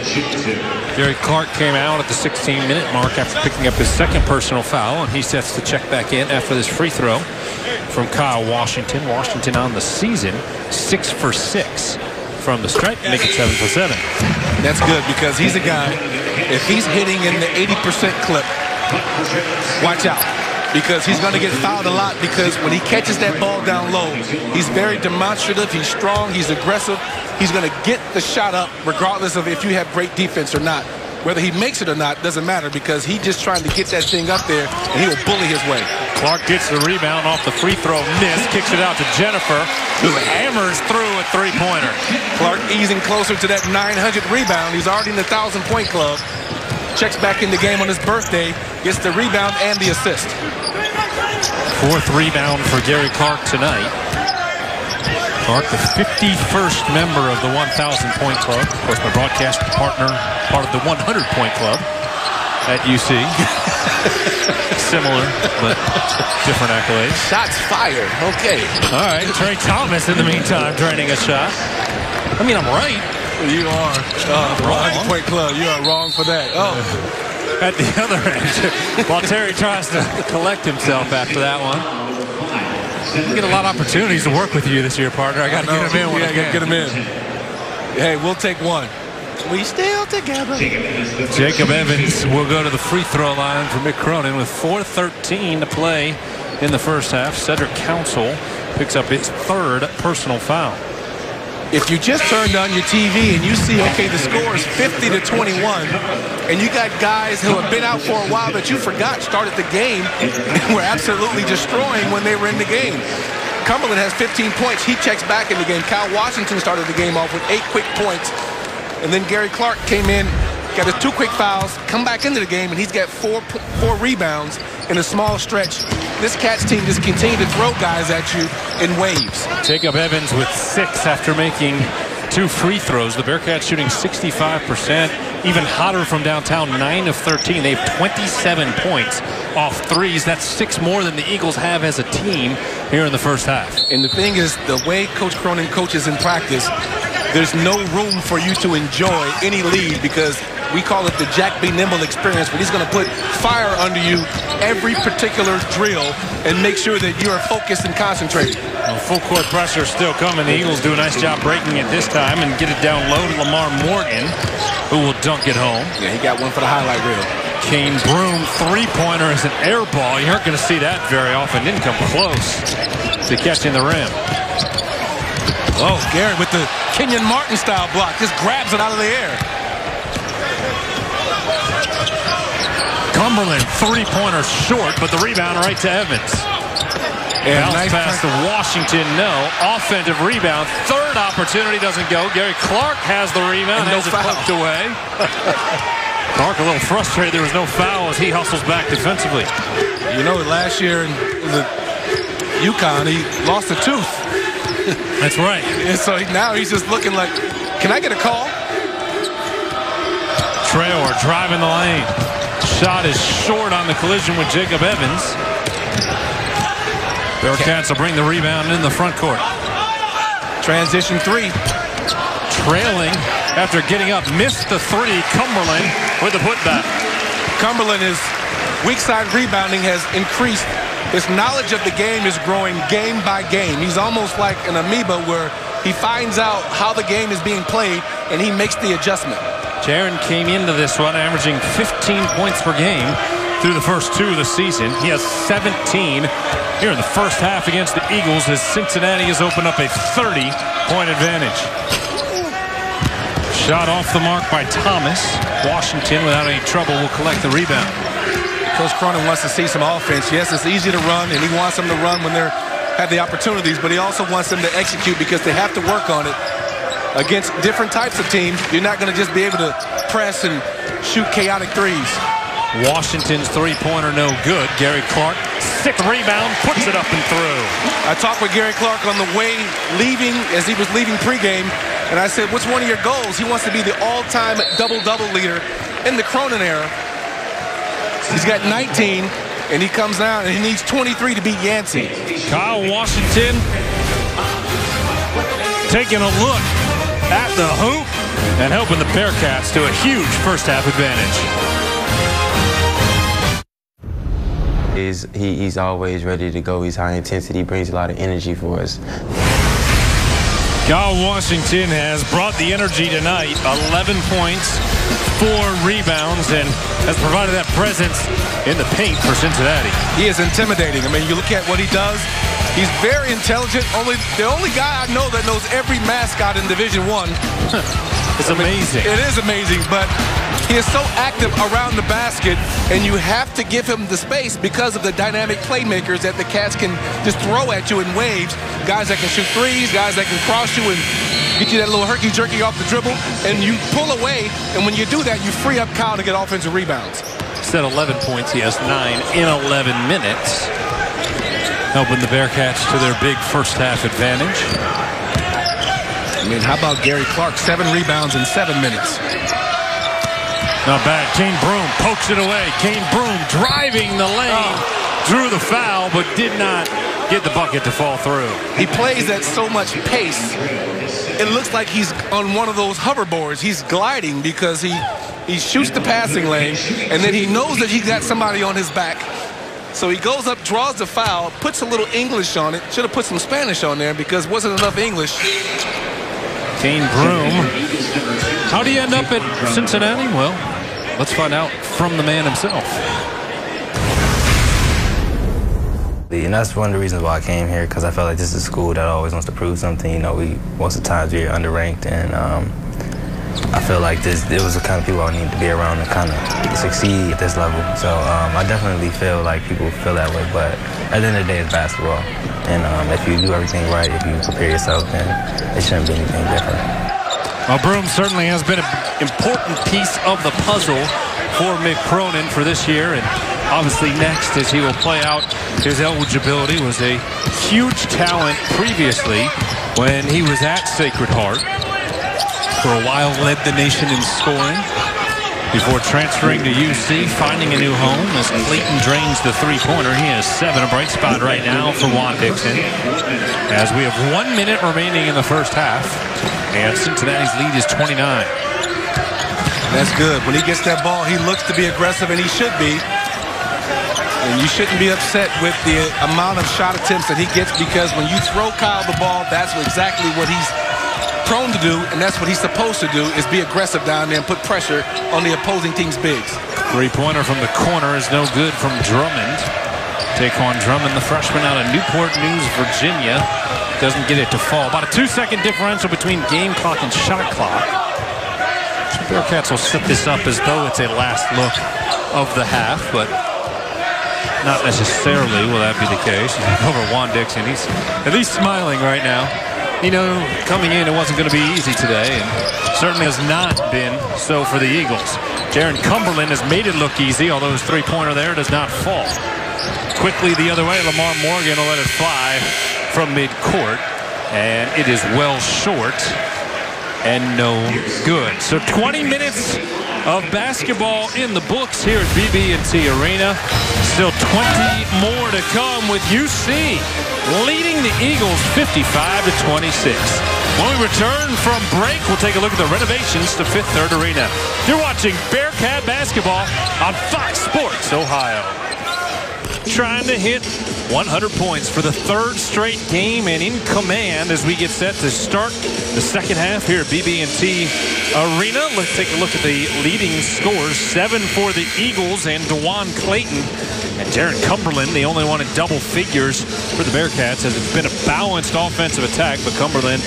Gary Clark came out at the 16-minute mark after picking up his second personal foul, and he sets the check back in after this free throw from Kyle Washington. Washington on the season, six for six from the stripe, make it seven for seven. That's good because he's a guy, if he's hitting in the 80% clip, watch out because he's going to get fouled a lot because when he catches that ball down low, he's very demonstrative, he's strong, he's aggressive. He's going to get the shot up regardless of if you have great defense or not. Whether he makes it or not doesn't matter because he's just trying to get that thing up there and he will bully his way. Clark gets the rebound off the free throw miss, kicks it out to Jenifer, who hammers through a three-pointer. Clark easing closer to that 900 rebound. He's already in the 1,000-point club checks back in the game on his birthday, gets the rebound and the assist. Fourth rebound for Gary Clark tonight. Clark, the 51st member of the 1,000-point club. Of course, my broadcast partner, part of the 100-point club at UC. <laughs> Similar, but different accolades. Shots fired. Okay. All right. Trey Thomas, in the meantime, draining a shot. I mean, I'm right. You are. Uh, wrong. Point club. You are wrong for that. Oh. <laughs> At the other end, while Terry tries to collect himself after that one. We get a lot of opportunities to work with you this year, partner. I got to get him in when yeah, I can. Get him in. Hey, we'll take one. We still together. Jacob Evans will go to the free throw line for Mick Cronin with 4.13 to play in the first half. Cedric Council picks up his third personal foul if you just turned on your TV and you see, okay, the score is 50 to 21, and you got guys who have been out for a while that you forgot started the game <laughs> and were absolutely destroying when they were in the game. Cumberland has 15 points. He checks back in the game. Kyle Washington started the game off with eight quick points. And then Gary Clark came in got his two quick fouls, come back into the game, and he's got four four rebounds in a small stretch. This Cats team just continue to throw guys at you in waves. Jacob Evans with six after making two free throws. The Bearcats shooting 65%. Even hotter from downtown, 9 of 13. They have 27 points off threes. That's six more than the Eagles have as a team here in the first half. And the thing is, the way Coach Cronin coaches in practice, there's no room for you to enjoy any lead because we call it the Jack B. Nimble experience, but he's going to put fire under you every particular drill and make sure that you are focused and concentrated. Well, full court pressure is still coming. The Eagles do a nice job breaking it this time and get it down low to Lamar Morgan, who will dunk it home. Yeah, he got one for the highlight reel. Cane Broome three-pointer is an air ball. You aren't going to see that very often. Didn't come close to catching the rim. Oh, Gary with the Kenyon Martin style block. Just grabs it out of the air. Cumberland, three-pointer short, but the rebound right to Evans. And Bounce nice pass to Washington, no. Offensive rebound. Third opportunity doesn't go. Gary Clark has the rebound, and has no it flipped away. <laughs> Clark a little frustrated there was no foul as he hustles back defensively. You know, last year in the UConn, he lost a tooth. <laughs> That's right. and so now he's just looking like, can I get a call? Traore driving the lane. Shot is short on the collision with Jacob Evans. Bearcats will bring the rebound in the front court. Transition three. Trailing after getting up. Missed the three. Cumberland with the putback. Cumberland is weak side rebounding has increased. His knowledge of the game is growing game by game. He's almost like an amoeba where he finds out how the game is being played and he makes the adjustment. Jarron came into this one averaging 15 points per game through the first two of the season. He has 17 here in the first half against the Eagles as Cincinnati has opened up a 30-point advantage. Shot off the mark by Thomas. Washington, without any trouble, will collect the rebound. Coach Cronin wants to see some offense. Yes, it's easy to run, and he wants them to run when they have the opportunities, but he also wants them to execute because they have to work on it against different types of teams. You're not going to just be able to press and shoot chaotic threes. Washington's three-pointer no good. Gary Clark, sick rebound, puts it up and through. I talked with Gary Clark on the way leaving, as he was leaving pregame, and I said, what's one of your goals? He wants to be the all-time double-double leader in the Cronin era. He's got 19, and he comes down, and he needs 23 to beat Yancey. Kyle Washington taking a look at the hoop and helping the Bearcats to a huge first-half advantage. He's, he, he's always ready to go. He's high intensity, brings a lot of energy for us. Kyle Washington has brought the energy tonight. 11 points, four rebounds, and has provided that presence in the paint for Cincinnati. He is intimidating. I mean, you look at what he does. He's very intelligent. Only the only guy I know that knows every mascot in Division One. It's amazing. It is amazing, but he is so active around the basket, and you have to give him the space because of the dynamic playmakers that the Cats can just throw at you in waves. Guys that can shoot threes, guys that can cross you and get you that little herky-jerky off the dribble, and you pull away, and when you do that, you free up Kyle to get offensive rebounds. Set 11 points. He has nine in 11 minutes, helping the Bearcats to their big first-half advantage. I mean, how about Gary Clark? Seven rebounds in seven minutes. Not bad. Cane Broome pokes it away. Cane Broome driving the lane. Oh. Drew the foul, but did not get the bucket to fall through. He plays at so much pace. It looks like he's on one of those hoverboards. He's gliding because he, he shoots the passing lane, and then he knows that he got somebody on his back. So he goes up, draws the foul, puts a little English on it. Should have put some Spanish on there because wasn't enough English. Cane Broome. How do you end up at Cincinnati? Well, Let's find out from the man himself. And that's one of the reasons why I came here, because I felt like this is a school that always wants to prove something. You know, we most of the times we're underranked, and um, I feel like this it was the kind of people I need to be around to kind of succeed at this level. So um, I definitely feel like people feel that way, but at the end of the day, it's basketball. And um, if you do everything right, if you prepare yourself, then it shouldn't be anything different. Well, Broome certainly has been an important piece of the puzzle for Mick Cronin for this year. And obviously next as he will play out his eligibility was a huge talent previously when he was at Sacred Heart. For a while led the nation in scoring before transferring to UC, finding a new home as Clayton drains the three-pointer. He has seven, a bright spot right now for Juan Dixon. As we have one minute remaining in the first half, and Cincinnati's lead is 29. That's good. When he gets that ball, he looks to be aggressive, and he should be. And you shouldn't be upset with the amount of shot attempts that he gets because when you throw Kyle the ball, that's exactly what he's prone to do, and that's what he's supposed to do, is be aggressive down there and put pressure on the opposing team's bigs. Three-pointer from the corner is no good from Drummond. Taekwon Drummond, the freshman out of Newport News, Virginia, doesn't get it to fall. About a two-second differential between game clock and shot clock. Bearcats will set this up as though it's a last look of the half, but not necessarily will that be the case. <laughs> Over Juan Dixon, he's at least smiling right now you know, coming in, it wasn't going to be easy today, and certainly has not been so for the Eagles. Jarron Cumberland has made it look easy, although his three-pointer there does not fall. Quickly the other way, Lamar Morgan will let it fly from mid-court, and it is well short and no good. So 20 minutes of basketball in the books here at BB&T Arena. Still 20 more to come with UC leading the Eagles 55 to 26. When we return from break, we'll take a look at the renovations to Fifth Third Arena. You're watching Bearcat basketball on Fox Sports Ohio. Trying to hit 100 points for the third straight game and in command as we get set to start the second half here at BB&T Arena. Let's take a look at the leading scores. Seven for the Eagles and DeJuan Clayton and Jarron Cumberland, the only one in double figures for the Bearcats as it's been a balanced offensive attack, but Cumberland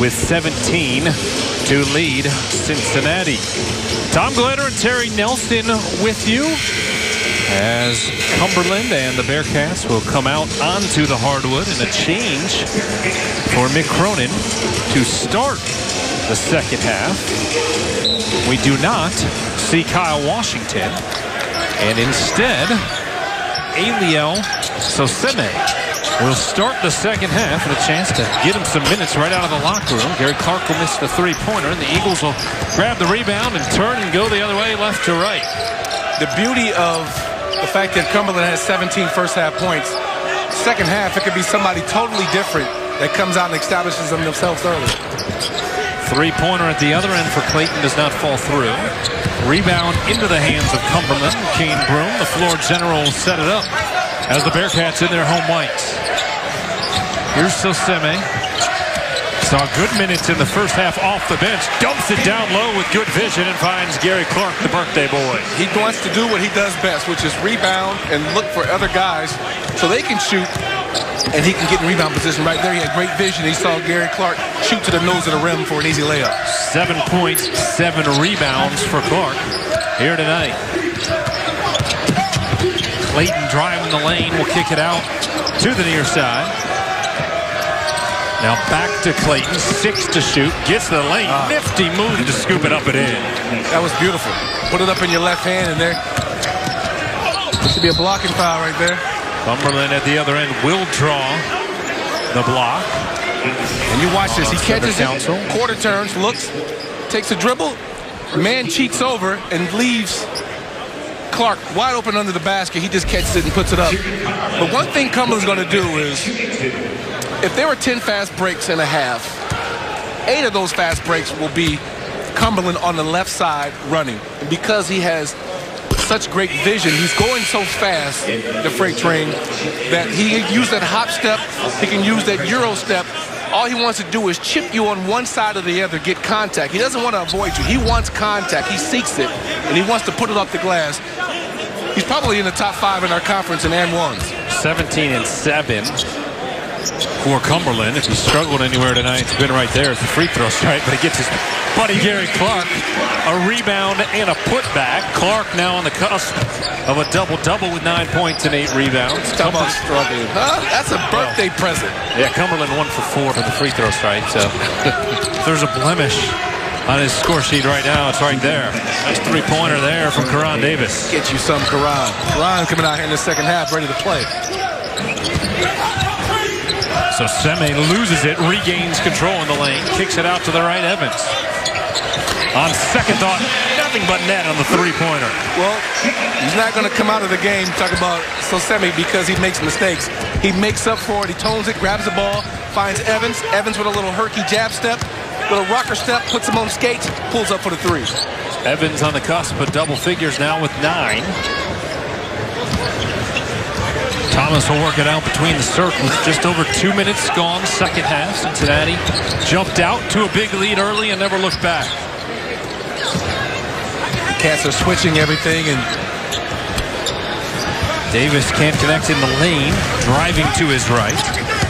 with 17 to lead Cincinnati. Tom Gelehrter and Terry Nelson with you as Cumberland and the Bearcats will come out onto the hardwood in a change for Mick Cronin to start the second half. We do not see Kyle Washington and instead Eliel Nsoseme will start the second half and a chance to get him some minutes right out of the locker room. Gary Clark will miss the three-pointer, and the Eagles will grab the rebound and turn and go the other way, left to right. The beauty of the fact that Cumberland has 17 first-half points, second half, it could be somebody totally different that comes out and establishes them themselves early. Three-pointer at the other end for Clayton does not fall through. Rebound into the hands of Cumberland. Cane Broome, the floor general, set it up as the Bearcats in their home whites. Here's Nsoseme. Saw good minutes in the first half off the bench. Dumps it down low with good vision and finds Gary Clark, the birthday boy. He wants to do what he does best, which is rebound and look for other guys so they can shoot and he can get in rebound position right there. He had great vision. He saw Gary Clark shoot to the nose of the rim for an easy layup. Seven points, seven rebounds for Clark here tonight. Clayton driving the lane will kick it out to the near side. Now back to Clayton, six to shoot, gets the lane, uh, nifty move to scoop it up and in. That was beautiful. Put it up in your left hand and there should be a blocking foul right there. Cumberland at the other end will draw the block. And you watch this. He catches it, quarter turns, looks, takes a dribble, man cheats over and leaves Clark wide open under the basket. He just catches it and puts it up. But one thing Cumberland's going to do is, if there were 10 fast breaks and a half, eight of those fast breaks will be Cumberland on the left side running. And because he has such great vision. He's going so fast, the freight train, that he can use that hop step. He can use that Euro step. All he wants to do is chip you on one side or the other, get contact. He doesn't want to avoid you. He wants contact. He seeks it, and he wants to put it off the glass. He's probably in the top five in our conference in and ones. 17 and 7 for Cumberland. If he struggled anywhere tonight, it's been right there. It's a free throw strike, but he gets his buddy Gary Clark a rebound and a putback. Clark now on the cusp of a double-double with nine points and eight rebounds. Come on, struggling. Huh? That's a birthday well, present. Yeah, Cumberland one for four for the free throw strike. So <laughs> there's a blemish on his score sheet right now. It's right there. Nice three-pointer there from Karonn Davis. Get you some Karonn. Karonn coming out here in the second half, ready to play. Nsoseme loses it, regains control in the lane, kicks it out to the right, Evans. On second thought, nothing but net on the three-pointer. Well, he's not going to come out of the game talking about so Nsoseme because he makes mistakes. He makes up for it. He tones it, grabs the ball, finds Evans. Evans with a little herky jab step, little rocker step, puts him on skates, pulls up for the three. Evans on the cusp of double figures now with nine. Thomas will work it out between the circles. Just over two minutes gone, second half. Cincinnati jumped out to a big lead early and never looked back. The Cats are switching everything, and Davis can't connect in the lane, driving to his right.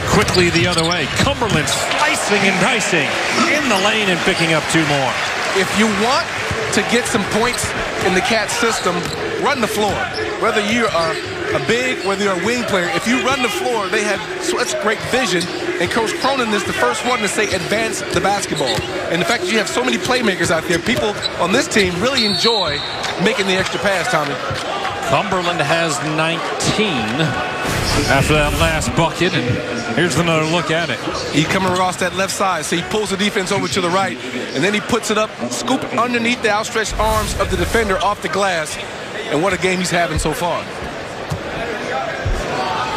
Quickly the other way. Cumberland slicing and dicing in the lane and picking up two more. if you want to get some points in the Cat system, run the floor. Whether you are a big, whether you're a wing player, if you run the floor, they have such great vision. And Coach Cronin is the first one to say advance the basketball. And the fact that you have so many playmakers out there, people on this team really enjoy making the extra pass, Tommy. Cumberland has 19 after that last bucket. And here's another look at it. He coming across that left side, so he pulls the defense over to the right, and then he puts it up, scoop underneath the outstretched arms of the defender off the glass. And what a game he's having so far.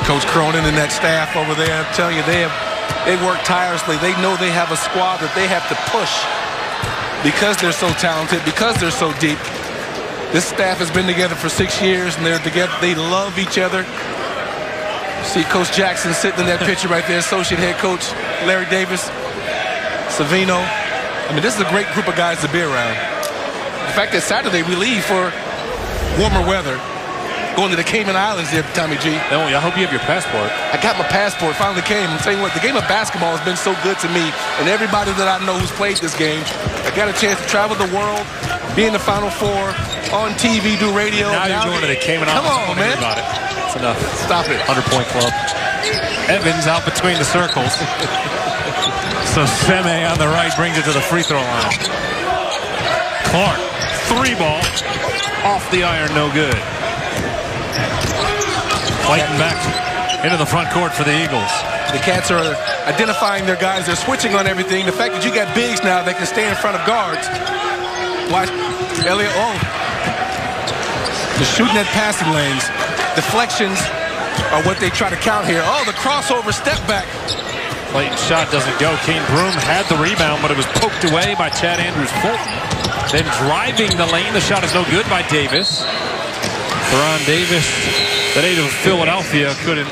Coach Cronin and that staff over there, I'm telling you, they have they work tirelessly. They know they have a squad that they have to push because they're so talented, because they're so deep. This staff has been together for six years, and they're together. They love each other. See Coach Jackson sitting in that picture right there, associate head coach Larry Davis, Savino. I mean, this is a great group of guys to be around. The fact that Saturday we leave for warmer weather, going to the Cayman Islands there, Tommy G. Oh, I hope you have your passport. I got my passport, finally came. I'm telling you what, the game of basketball has been so good to me and everybody that I know who's played this game. I got a chance to travel the world, be in the Final Four, on TV, do radio. Now you're going to the Cayman Islands. Come on, man. About it. It's enough. Stop it. 100-point club. Evans out between the circles. <laughs> so Seme on the right brings it to the free throw line. Clark, three ball, off the iron, no good. Fighting back into the front court for the Eagles. The Cats are identifying their guys. They're switching on everything. The fact that you got bigs now that can stay in front of guards. Watch Elliot. Oh, they're shooting at passing lanes. Deflections are what they try to count here. Oh, the crossover step back. Clayton's shot doesn't go. Cane Broome had the rebound, but it was poked away by Chad Andrews Fulton. Then driving the lane, the shot is no good by Davis. Theron Davis, the native of Philadelphia, couldn't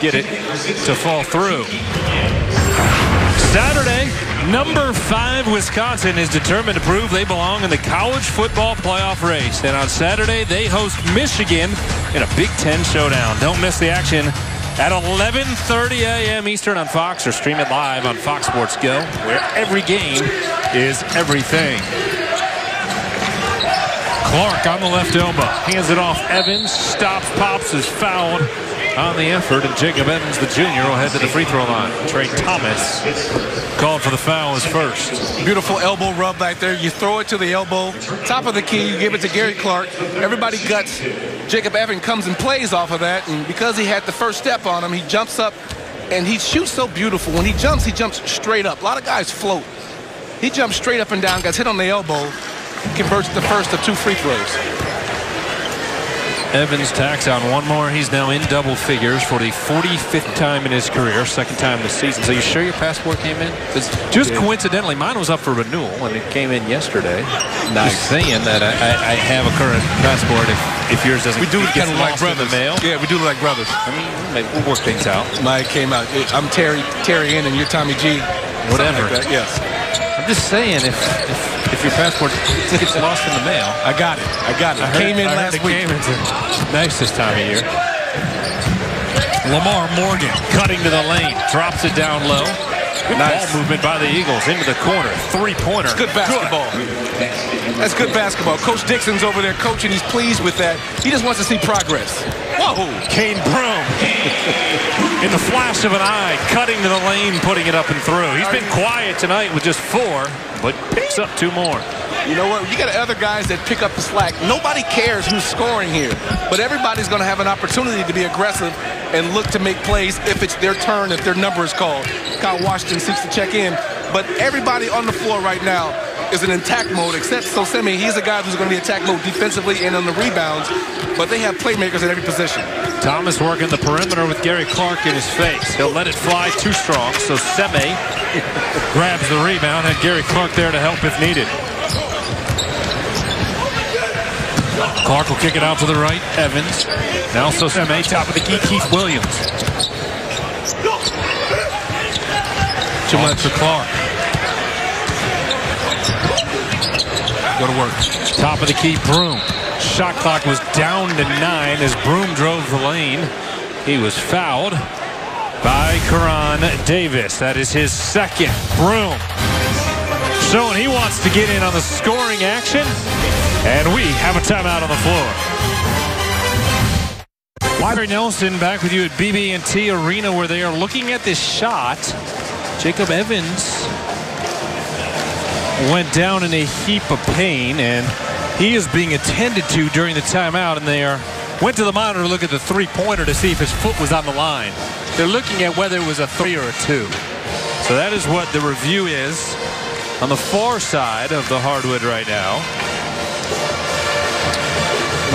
get it to fall through. Saturday, number five Wisconsin is determined to prove they belong in the college football playoff race. And on Saturday, they host Michigan in a Big Ten showdown. Don't miss the action at 11.30 a.m. Eastern on Fox or stream it live on Fox Sports Go, where every game is everything. Clark on the left elbow. Hands it off. Evans stops, pops, is fouled on the effort. And Jacob Evans, the junior, will head to the free throw line. Trey Thomas called for the foul is first. Beautiful elbow rub back there. You throw it to the elbow. Top of the key, you give it to Gary Clark. Everybody guts. Jacob Evans comes and plays off of that. And because he had the first step on him, he jumps up and he shoots so beautiful. When he jumps, he jumps straight up. A lot of guys float. He jumps straight up and down, gets hit on the elbow, converts the first of two free throws. Evans tacks on one more. He's now in double figures for the 45th time in his career, second time this season. So you sure your passport came in? just coincidentally, mine was up for renewal and it came in yesterday. Nice. Just saying that I, I, I have a current passport if, if yours doesn't We do get kind of like brothers. the mail. Yeah, we do look like brothers. I mean, maybe we'll work things out. Mike came out. I'm Terry Terry N and you're Tommy G. Whatever. Like that, Yes. I'm just saying if, if, if your passport gets lost in the mail. I got it. I got it. I heard- came in I last week. Came into nice this time of year. Lamar Morgan cutting to the lane, drops it down low. Good Nice. ball movement by the Eagles into the corner. Three-pointer. Good basketball. That's good basketball. Coach Dixon's over there coaching. He's pleased with that. He just wants to see progress. Whoa! Cane Broome. <laughs> In the flash of an eye, cutting to the lane, putting it up and through. He's been quiet tonight with just four, but picks up two more. You know what? You got other guys that pick up the slack. Nobody cares who's scoring here, but everybody's going to have an opportunity to be aggressive and look to make plays if it's their turn, if their number is called. Kyle Washington seeks to check in, but everybody on the floor right now is in attack mode except Nsoseme. He's a guy who's going to be attack mode defensively and on the rebounds, but they have playmakers in every position. Thomas working the perimeter with Gary Clark in his face. He'll let it fly too strong, Nsoseme <laughs> grabs the rebound, and Gary Clark there to help if needed. Clark will kick it out to the right. Evans. Now Nsoseme, top of the key, Keith Williams. Too much for Clark. Go to work. Top of the key, Broome. Shot clock was down to nine as Broome drove the lane. He was fouled by Karonn Davis. That is his second. Broome showing he wants to get in on the scoring action. And we have a timeout on the floor. Larry Nelson back with you at BB&T Arena where they are looking at this shot. Jacob Evans went down in a heap of pain and he is being attended to during the timeout and they are went to the monitor to look at the three-pointer to see if his foot was on the line. They're looking at whether it was a three or a two. So that is what the review is on the far side of the hardwood right now.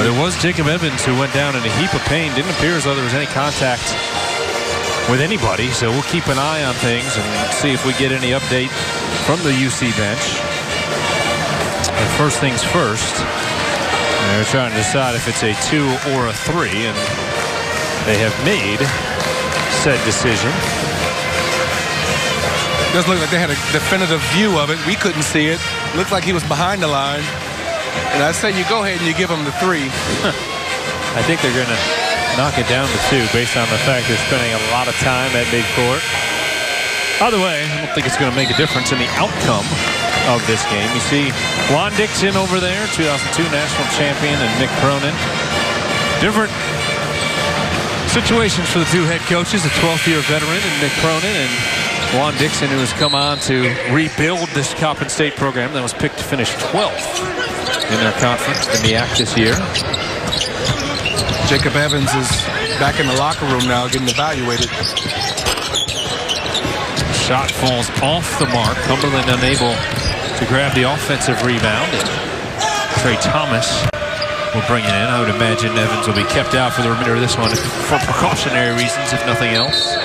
But it was Jacob Evans who went down in a heap of pain. Didn't appear as though there was any contact with anybody. So we'll keep an eye on things and see if we get any update from the UC bench. And first things first, they're trying to decide if it's a two or a three, and they have made said decision. Doesn't look like they had a definitive view of it. We couldn't see it. Looked like he was behind the line. And I say you go ahead and you give them the three. <laughs> I think they're going to knock it down to two based on the fact they're spending a lot of time at midcourt. Either way, I don't think it's going to make a difference in the outcome of this game. You see Juan Dixon over there, 2002 national champion, and Mick Cronin. Different situations for the two head coaches, a 12th year veteran and Mick Cronin and Juan Dixon, who has come on to rebuild this Coppin State program that was picked to finish 12th in their conference, in the MEAC this year. Jacob Evans is back in the locker room now getting evaluated. Shot falls off the mark. Cumberland unable to grab the offensive rebound. And Trey Thomas will bring it in. I would imagine Evans will be kept out for the remainder of this one for precautionary reasons, if nothing else.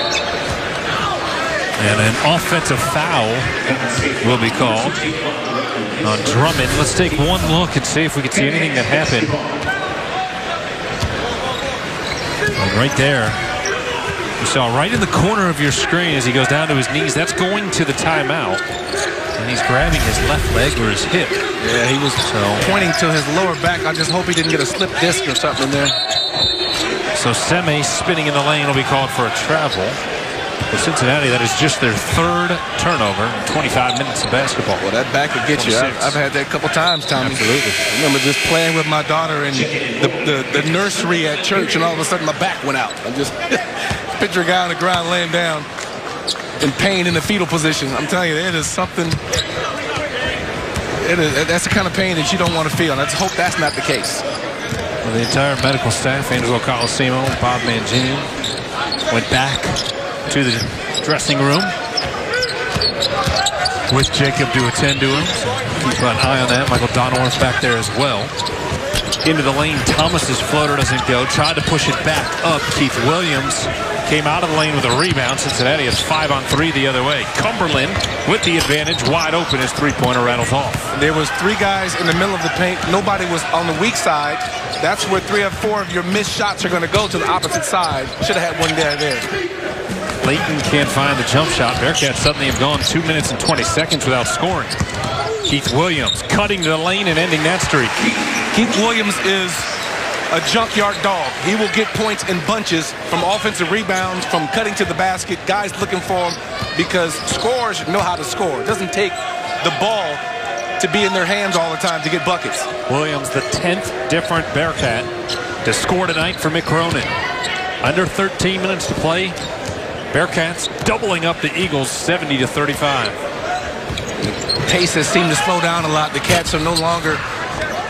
And an offensive foul will be called on Drummond. Let's take one look and see if we can see anything that happened. And right there, you saw right in the corner of your screen as he goes down to his knees. That's going to the timeout. And he's grabbing his left leg or his hip. Yeah, he was So, pointing to his lower back. I just hope he didn't get a slip disc or something in there. Nsoseme spinning in the lane will be called for a travel. For Cincinnati, that is just their third turnover in 25 minutes of basketball. Well, that back could get you. I've, I've had that a couple times, Tommy. Absolutely. I remember just playing with my daughter in the, the, the nursery at church, and all of a sudden my back went out. I just <laughs> picture a guy on the ground laying down in pain in the fetal position. I'm telling you, it is something. It is, that's the kind of pain that you don't want to feel. And I just hope that's not the case. Well, the entire medical staff, Angelo Colosimo, Bob Mangini, went back to the dressing room with Jacob to attend to him. So keep an eye on that. Michael Donorth back there as well. Into the lane, Thomas's floater doesn't go. Tried to push it back up. Keith Williams came out of the lane with a rebound. Cincinnati is five on three the other way. Cumberland with the advantage, wide open as three-pointer rattles off. There was three guys in the middle of the paint. Nobody was on the weak side. That's where three or four of your missed shots are going to go to the opposite side. Should have had one guy there. Layton can't find the jump shot. Bearcats suddenly have gone two minutes and 20 seconds without scoring. Keith Williams cutting to the lane and ending that streak. Keith Williams is a junkyard dog. He will get points in bunches from offensive rebounds, from cutting to the basket, guys looking for him because scorers know how to score. It doesn't take the ball to be in their hands all the time to get buckets. Williams, the 10th different Bearcat to score tonight for Mick Cronin. Under 13 minutes to play. Bearcats doubling up the Eagles 70 to 35. Pace has seemed to slow down a lot. The Cats are no longer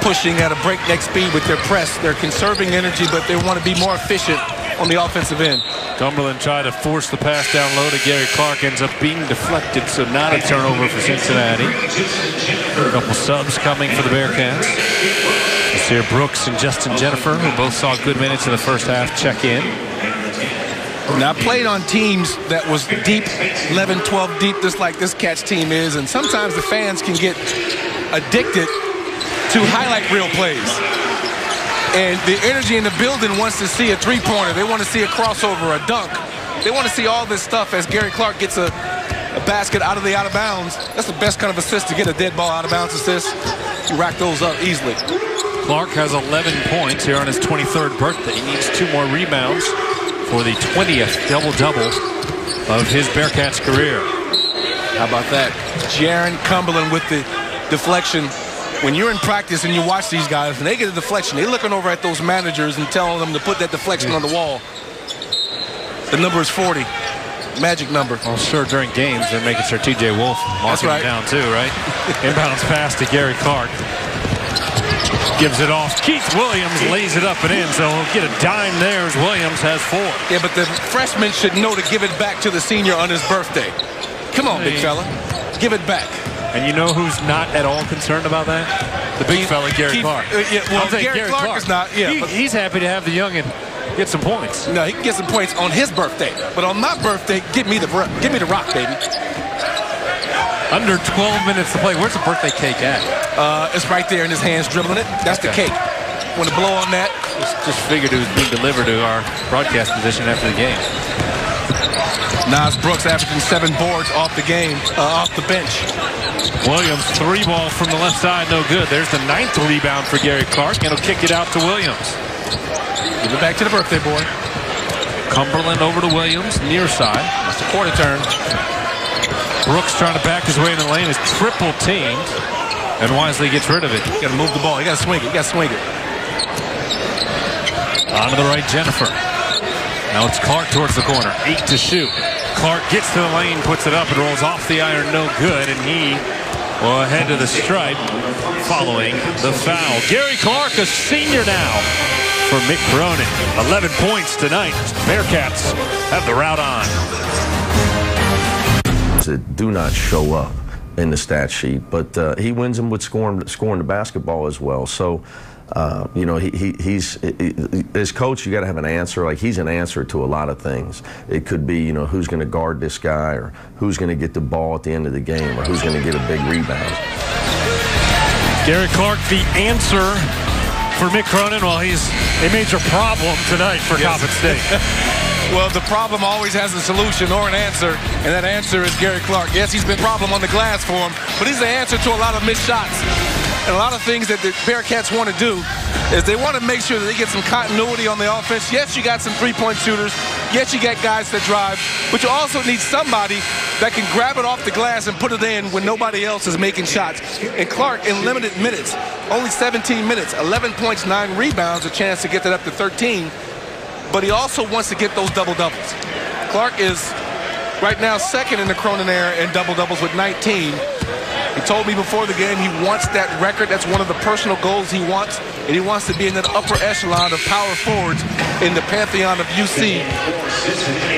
pushing at a breakneck speed with their press. They're conserving energy, but they want to be more efficient on the offensive end. Cumberland tried to force the pass down low to Gary Clark. Ends up being deflected, so not a turnover for Cincinnati. A couple subs coming for the Bearcats. This Brooks and Justin Jenifer, who both saw good minutes in the first half, check in. Now, I played on teams that was deep, 11, 12 deep, just like this catch team is, and sometimes the fans can get addicted to highlight reel plays. And the energy in the building wants to see a three-pointer. They want to see a crossover, a dunk. They want to see all this stuff as Gary Clark gets a, a basket out of the out of bounds. That's the best kind of assist to get a dead ball out of bounds assist. You rack those up easily. Clark has 11 points here on his 23rd birthday. He needs two more rebounds for the 20th double-double of his Bearcats career. How about that? Jarron Cumberland with the deflection when you're in practice and you watch these guys and they get a deflection, they're looking over at those managers and telling them to put that deflection on the wall. The number is 40. Magic number. Well, sure, during games, they're making sure T.J. Wolf marking right. down too, right? <laughs> Inbounds pass to Gary Clark. Gives it off. Keith Williams lays it up and in, so he'll get a dime there as Williams has four. Yeah, but the freshman should know to give it back to the senior on his birthday. Come on, hey. big fella. Give it back. And you know who's not at all concerned about that? The big Keith, fella, Gary Keith, Clark. Uh, yeah, well, Gary, Gary Clark, Clark, is not. Yeah, he, he's happy to have the youngin get some points. No, he can get some points on his birthday, but on my birthday, give me the give me the rock, baby. Under 12 minutes to play. Where's the birthday cake at? Uh, it's right there in his hands, dribbling it. That's okay. the cake. Want to blow on that? Just, just figured it was being delivered to our broadcast position after the game. Nysier Brooks averaging seven boards off the game, uh, off the bench. Williams, three ball from the left side, no good. There's the ninth rebound for Gary Clark, and he'll kick it out to Williams. Give it back to the birthday boy. Cumberland over to Williams, near side. That's a quarter turn. Brooks trying to back his way in the lane is triple teamed. And Wisely gets rid of it. You got to move the ball. You got to swing it. You got to swing it. On to the right, Jenifer. Now it's Clark towards the corner. Eight to shoot. Clark gets to the lane, puts it up, and rolls off the iron. No good. And he will head to the stripe following the foul. Gary Clark, a senior now for Mick Cronin. 11 points tonight. Bearcats have the route on that do not show up in the stat sheet, but uh, he wins them with scoring, scoring the basketball as well. So, uh, you know, he, he, he's he, as coach, you got to have an answer. Like he's an answer to a lot of things. It could be, you know, who's going to guard this guy, or who's going to get the ball at the end of the game, or who's going to get a big rebound. Gary Clark, the answer for Mick Cronin. Well, he's a major problem tonight for yes. Coppin State. <laughs> Well, the problem always has a solution or an answer, and that answer is Gary Clark. Yes, he's been problem on the glass for him, but he's the answer to a lot of missed shots. And a lot of things that the Bearcats want to do is they want to make sure that they get some continuity on the offense. Yes, you got some three-point shooters. Yes, you got guys that drive, but you also need somebody that can grab it off the glass and put it in when nobody else is making shots. And Clark, in limited minutes, only 17 minutes, 11 points, 9 rebounds, a chance to get that up to 13 but he also wants to get those double doubles. Clark is right now second in the Cronin era in double doubles with 19. He told me before the game he wants that record. That's one of the personal goals he wants. And he wants to be in that upper echelon of power forwards in the pantheon of UC.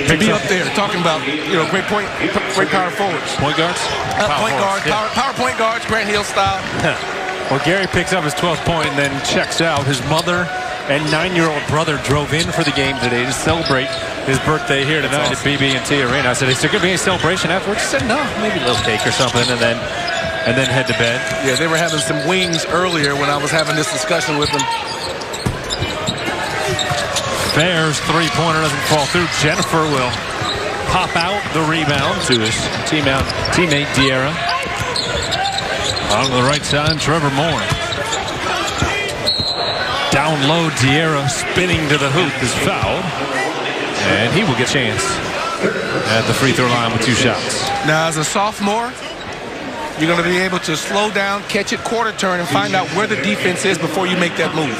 To be up there talking about, you know, great point, great power forwards. Point guards? Uh, point guards, yeah. power, power point guards, Grant Hill style. <laughs> well, Gary picks up his 12th point and then checks out. His mother and nine-year-old brother drove in for the game today to celebrate his birthday here tonight awesome. at BB&T Arena. I said, is there going to be a celebration afterwards? He said, no, maybe a little cake or something, and then and then head to bed. Yeah, they were having some wings earlier when I was having this discussion with them. Bears three-pointer doesn't fall through. Jenifer will pop out the rebound to his teammate, teammate Diarra. On the right side, Trevor Moore. Down low, Diarra spinning to the hoop is fouled. And he will get a chance at the free throw line with two shots. Now, as a sophomore, you're going to be able to slow down, catch it quarter turn, and find out where the defense is before you make that move.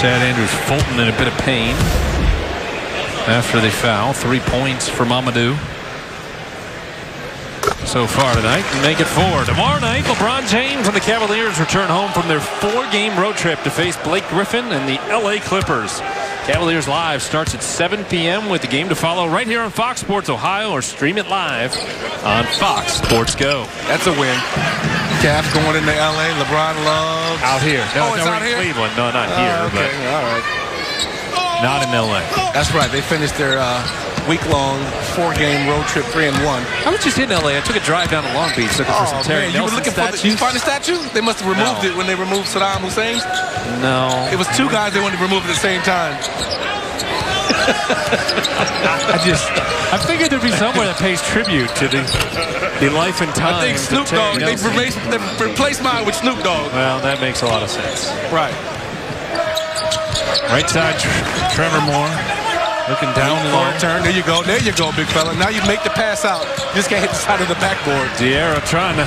Chad Andrews Fulton in a bit of pain after they foul. Three points for Mamadou so far tonight and make it four. Tomorrow night, LeBron James and the Cavaliers return home from their four-game road trip to face Blake Griffin and the L.A. Clippers. Cavaliers Live starts at 7 p.m. with the game to follow right here on Fox Sports Ohio or stream it live on Fox Sports Go. That's a win. Cavs going into L.A. LeBron loves. Out here. No, oh, it's no, out here? Cleveland. No, not here. Oh, okay. But All right. not in L.A. That's right. They finished their uh, week-long four-game road trip, three and one. I was just in L.A. I took a drive down to Long Beach looking for oh, some Terry man, you were looking for the, statues. you find the statue? They must have removed No. it when they removed Saddam Hussein. No. It was two guys they wanted to remove at the same time. I just, I figured there'd be somewhere that pays tribute to the, the life and time. I think Snoop Dogg. They replaced, they replaced mine with Snoop Dogg. Well, that makes a lot of sense. Right. Right side, Trevor Moore looking down low. Turn. There you go. There you go, big fella. Now you make the pass out. You just can't hit the side of the backboard. Diarra trying to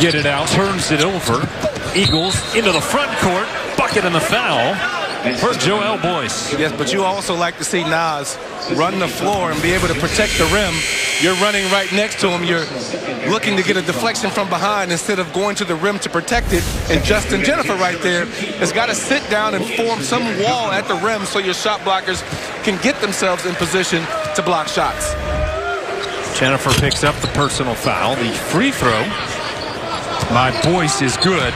get it out, turns it over. Eagles into the front court, bucket and the foul for Joel Boyce. Yes, but you also like to see Nas run the floor and be able to protect the rim. You're running right next to him. You're looking to get a deflection from behind instead of going to the rim to protect it. And Justin Jenifer right there has got to sit down and form some wall at the rim so your shot blockers can get themselves in position to block shots. Jenifer picks up the personal foul. The free throw My Boyce is good.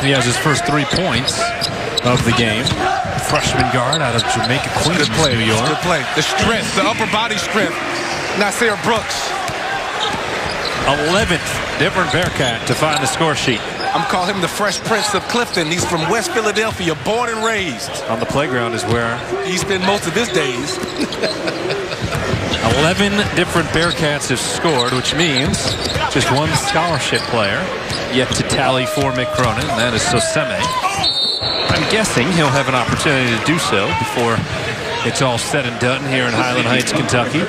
He has his first three points of the game. Freshman guard out of Jamaica, Queens, Good play, New York. Good play. The strength, the upper body strength. Nysier Brooks. 11th different Bearcat to find the score sheet. I'm calling him the Fresh Prince of Clifton. He's from West Philadelphia, born and raised. On the playground is where He spent most of his days. <laughs> 11 different Bearcats have scored, which means just one scholarship player yet to tally for Mick Cronin, and that is Nsoseme. I'm guessing he'll have an opportunity to do so before it's all said and done here in Highland Heights, Kentucky.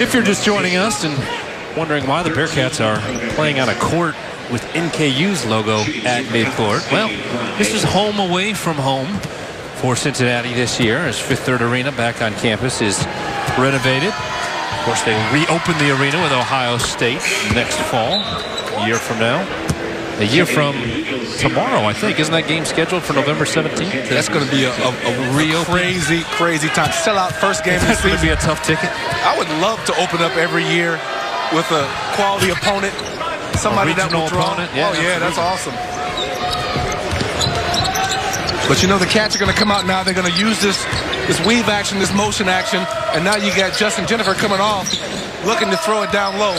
If you're just joining us and wondering why the Bearcats are playing on a court with NKU's logo at midcourt, well, this is home away from home for Cincinnati this year as Fifth Third Arena back on campus is renovated. Of course, they reopen the arena with Ohio State next fall, a year from now. A year from tomorrow, I think. Isn't that game scheduled for November 17th? That's going to be a, a, a Reopen. crazy, crazy time. Sell out first game of the That's going to be a tough ticket. I would love to open up every year with a quality opponent, somebody that regional will draw. opponent, yeah, oh yeah, that's awesome. But you know the cats are going to come out now. They're going to use this this weave action, this motion action, and now you got Justin Jenifer coming off, looking to throw it down low.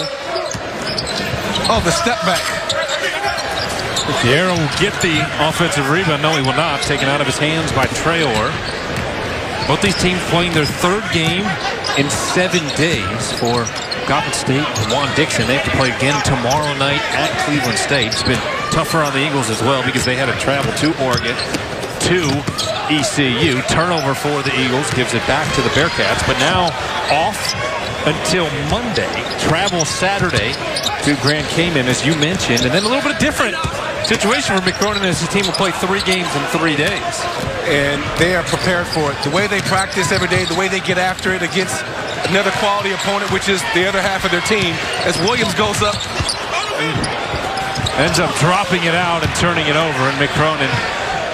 Oh, the step back. Guerrero will get the offensive rebound. No, he will not. Taken out of his hands by Traor. Both these teams playing their third game in seven days for Coppin State and Juan Dixon. They have to play again tomorrow night at Cleveland State. It's been tougher on the Eagles as well because they had to travel to Oregon to ECU. Turnover for the Eagles gives it back to the Bearcats, but now off until Monday. Travel Saturday to Grand Cayman, as you mentioned, and then a little bit different situation for Mick Cronin as his team will play three games in three days. and they are prepared for it. The way they practice every day, the way they get after it against another quality opponent, which is the other half of their team, as Williams goes up. Ends up dropping it out and turning it over, and Mick Cronin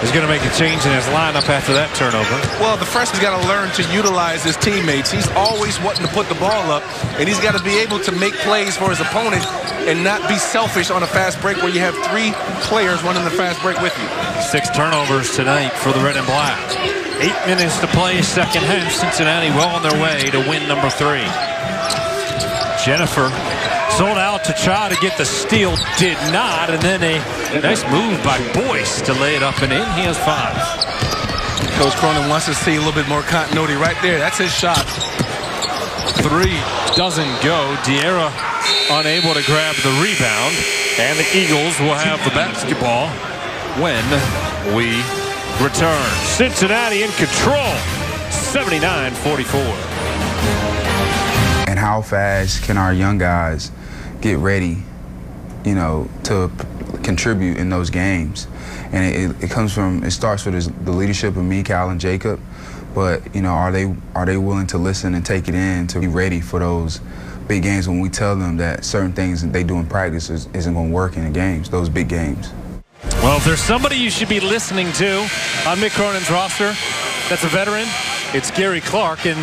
is going to make a change in his lineup after that turnover. Well, the freshman's got to learn to utilize his teammates. He's always wanting to put the ball up, and he's got to be able to make plays for his opponent and not be selfish on a fast break where you have three players running the fast break with you. Six turnovers tonight for the Red and Black. Eight minutes to play, second half. Cincinnati well on their way to win number three. Jenifer sold out to try to get the steal, did not, and then a nice move by Boyce to lay it up and in. He has five. Coach Cronin wants to see a little bit more continuity right there. That's his shot. Three doesn't go. Diarra unable to grab the rebound. And the Eagles will have the basketball when we return. Cincinnati in control. 79-44. And how fast can our young guys get ready, you know, to contribute in those games? And it, it comes from, it starts with the leadership of me, Cal, and Jacob. But, you know, are they, are they willing to listen and take it in to be ready for those big games when we tell them that certain things that they do in practice is, isn't going to work in the games, those big games? Well, if there's somebody you should be listening to on Mick Cronin's roster that's a veteran, it's Gary Clark. And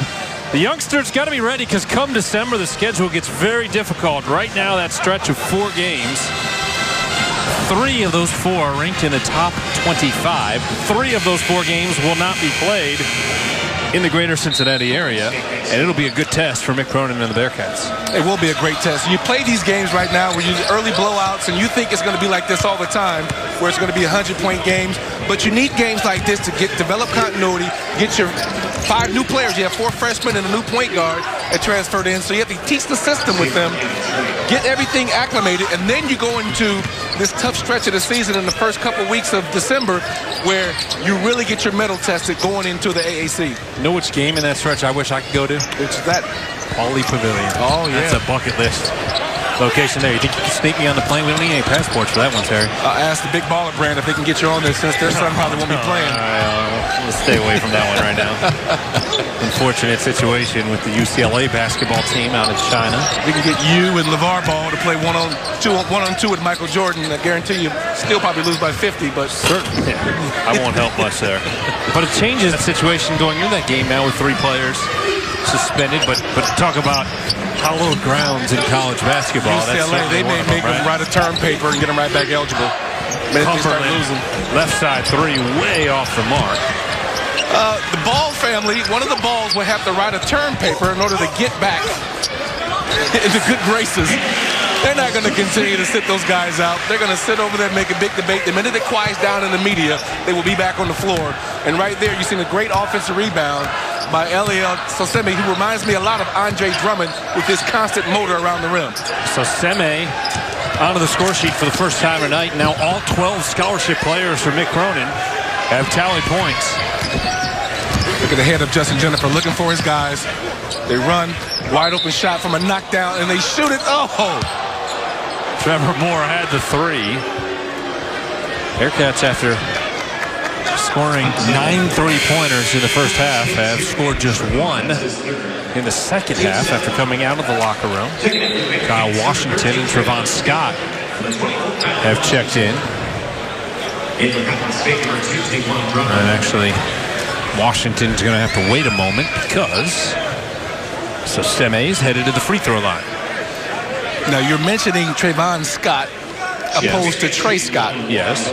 the youngsters got to be ready because come December, the schedule gets very difficult. Right now, that stretch of four games, three of those four are ranked in the top 25. Three of those four games will not be played in the greater Cincinnati area, and it'll be a good test for Mick Cronin and the Bearcats. It will be a great test. You play these games right now where you early blowouts, and you think it's going to be like this all the time, where it's going to be 100-point games. But you need games like this to get develop continuity, get your five new players. You have four freshmen and a new point guard that transferred in, so you have to teach the system with them, get everything acclimated, and then you go into this tough stretch of the season in the first couple weeks of December where you really get your medal tested going into the AAC. Know which game in that stretch I wish I could go to? It's that. Pauley Pavilion. Oh, yeah. That's a bucket list location there. You think you can sneak me on the plane? We don't need any passports for that one, Terry. Uh, ask the Big Baller brand if they can get you on there since their son probably won't be <laughs> playing. Uh, let's stay away from that one right now. <laughs> Unfortunate situation with the UCLA basketball team out in China. We can get you and LeVar Ball to play one on two, one on two with Michael Jordan. I guarantee you, still probably lose by 50, but certainly, yeah, I won't help much there. <laughs> But it changes the situation going into that game now with three players suspended. But but talk about hallowed grounds in college basketball. UCLA, they may make them, right? write a term paper and get them right back eligible. left side three, way off the mark. Uh, the Ball family, one of the Balls will have to write a term paper in order to get back <laughs> into good graces. They're not going to continue to sit those guys out. They're going to sit over there and make a big debate. The minute it quiets down in the media, they will be back on the floor. And right there, you've seen a great offensive rebound by Eliel Nsoseme, who reminds me a lot of Andre Drummond with his constant motor around the rim. Nsoseme onto the score sheet for the first time tonight. Now all 12 scholarship players for Mick Cronin have tally points. Look at the head of Justin Jenifer looking for his guys. They run, wide open shot from a knockdown, and they shoot it. Oh! Trevor Moore had the three. Bearcats after scoring nine three-pointers in the first half, have scored just one in the second half after coming out of the locker room. Kyle Washington and Trevon Scott have checked in. And actually, Washington's going to have to wait a moment because Nsoseme is headed to the free throw line. Now, you're mentioning Trevon Scott opposed yes. to Trey Scott. Yes.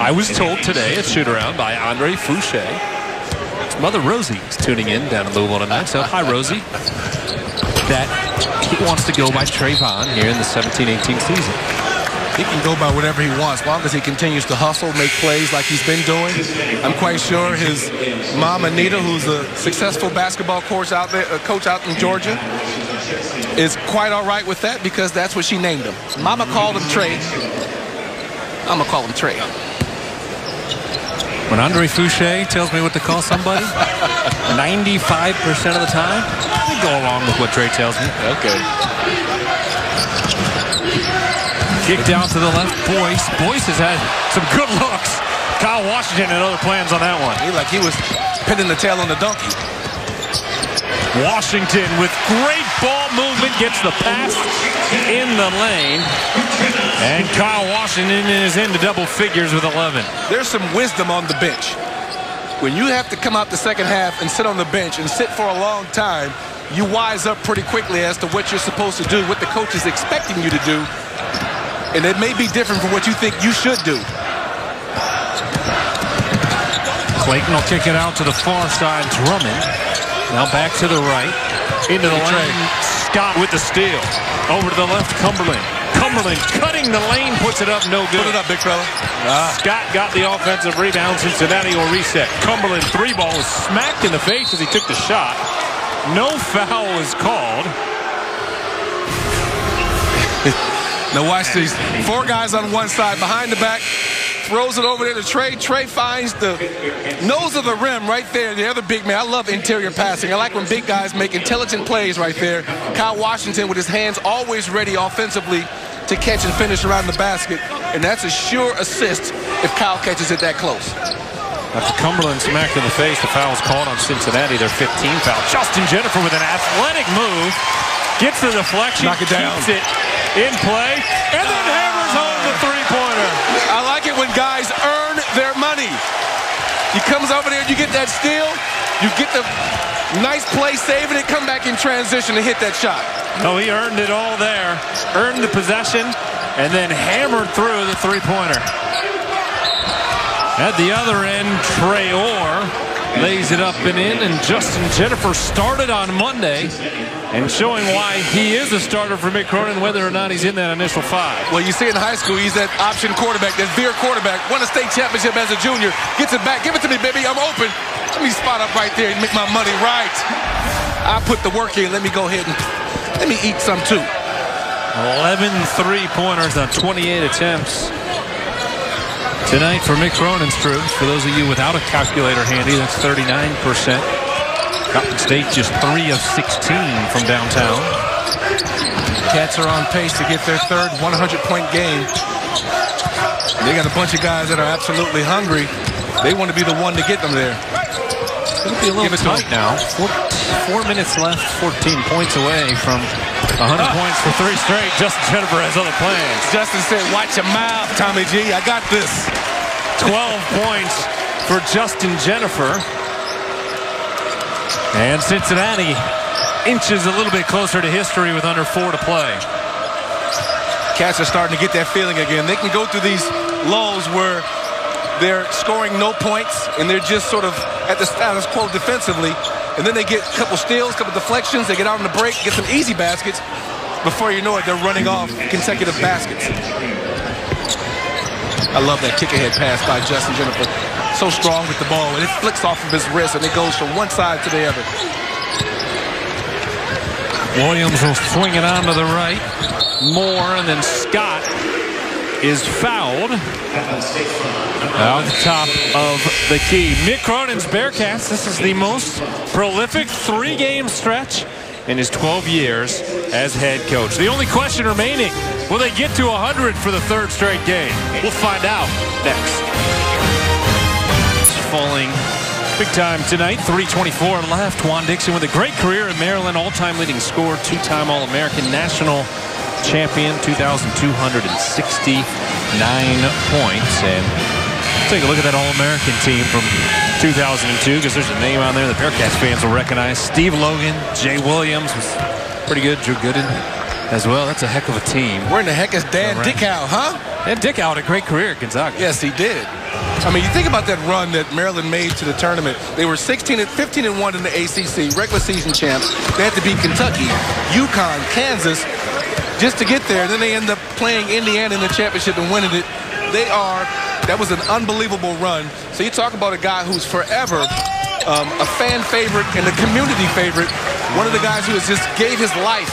I was told today at shoot around by Andre Fouché. Mother Rosie is tuning in down in Louisville tonight. So hi Rosie. That he wants to go by Trevon here in the 17-18 season. He can go by whatever he wants, as long as he continues to hustle, make plays like he's been doing. I'm quite sure his mom, Anita, who's a successful basketball coach out there, uh, coach out in Georgia, is quite all right with that because that's what she named him. Mama called him Trey. I'm going to call him Trey. When Andre Fouché tells me what to call somebody, <laughs> 95% of the time, I go along with what Trey tells me. Okay. Kick down to the left. Boyce. Boyce has had some good looks. Kyle Washington and other plans on that one. He like he was pinning the tail on the donkey. Washington with great ball movement gets the pass in the lane. And Kyle Washington is into double figures with 11. There's some wisdom on the bench. When you have to come out the second half and sit on the bench and sit for a long time, you wise up pretty quickly as to what you're supposed to do, what the coach is expecting you to do. And it may be different from what you think you should do. Clayton will kick it out to the far side. Drummond now back to the right. Into the lane. Scott with the steal. Over to the left, Cumberland. Cumberland cutting the lane, puts it up, no good. Put it up, big fella. Ah. Scott got the offensive rebound. Cincinnati will reset. Cumberland three ball was smacked in the face as he took the shot. No foul is called. <laughs> now watch these. Four guys on one side, behind the back, throws it over there to Trey. Trey finds the nose of the rim right there. The other big man. I love interior passing. I like when big guys make intelligent plays right there. Kyle Washington with his hands always ready offensively to catch and finish around the basket. And that's a sure assist if Kyle catches it that close. After Cumberland smacked in the face, the foul is called on Cincinnati. Their 15 foul. Justin Jenifer with an athletic move. Gets the deflection. Knock it down. Keeps it in play. And then hammers home the three-pointer. It when guys earn their money. He comes over there, you get that steal, you get the nice play, saving it, come back in transition and hit that shot. No, he earned it all there. Earned the possession and then hammered through the three-pointer. At the other end, Trey Orr lays it up and in, and Justin Jenifer started on Monday and showing why he is a starter for Mick Cronin, whether or not he's in that initial five. Well, you see in high school, he's that option quarterback, that veer quarterback, won a state championship as a junior, gets it back, give it to me, baby, I'm open. Let me spot up right there and make my money right. I put the work in, let me go ahead and let me eat some too. 11 three-pointers on 28 attempts. Tonight for Mick Cronin's troops, for those of you without a calculator handy, that's 39%. Coppin State just 3 of 16 from downtown. Cats are on pace to get their third 100-point game. They got a bunch of guys that are absolutely hungry. They want to be the one to get them there. It's going to be a little tight now. Four, four, minutes left, 14 points away from 100 ah. points for three straight. Justin Jenifer has other plans. Justin said, watch your mouth, Tommy G. I got this. 12 points for Justin Jenifer. And Cincinnati inches a little bit closer to history with under four to play. Cats are starting to get that feeling again. They can go through these lulls where they're scoring no points and they're just sort of at the status quo defensively. And then they get a couple steals, a couple deflections. They get out on the break, get some easy baskets. Before you know it, they're running off consecutive baskets. I love that kick ahead pass by Justin Jenifer. So strong with the ball. And it flicks off of his wrist and it goes from one side to the other. Williams will swing it on to the right. Moore and then Scott is fouled out the top of the key. Mick Cronin's Bearcats, this is the most prolific three-game stretch in his 12 years as head coach. The only question remaining, will they get to 100 for the third straight game? We'll find out next. Falling big time tonight, 324 left. Juan Dixon with a great career in Maryland, all-time leading scorer, two-time All-American national champion, 2,269 points. And take a look at that All-American team from 2002 because there's a name on there that Bearcats fans will recognize. Steve Logan, Jay Williams was pretty good. Drew Gooden as well. That's a heck of a team. Where in the heck is Dan right. Dickau, huh? Dan Dickau had a great career at Gonzaga. Yes, he did. I mean, you think about that run that Maryland made to the tournament. They were 16 and 15 and 1 in the ACC, regular season champs. They had to beat Kentucky, UConn, Kansas just to get there. Then they end up playing Indiana in the championship and winning it. They are that was an unbelievable run. So you talk about a guy who's forever um, a fan favorite and a community favorite. One of the guys who has just gave his life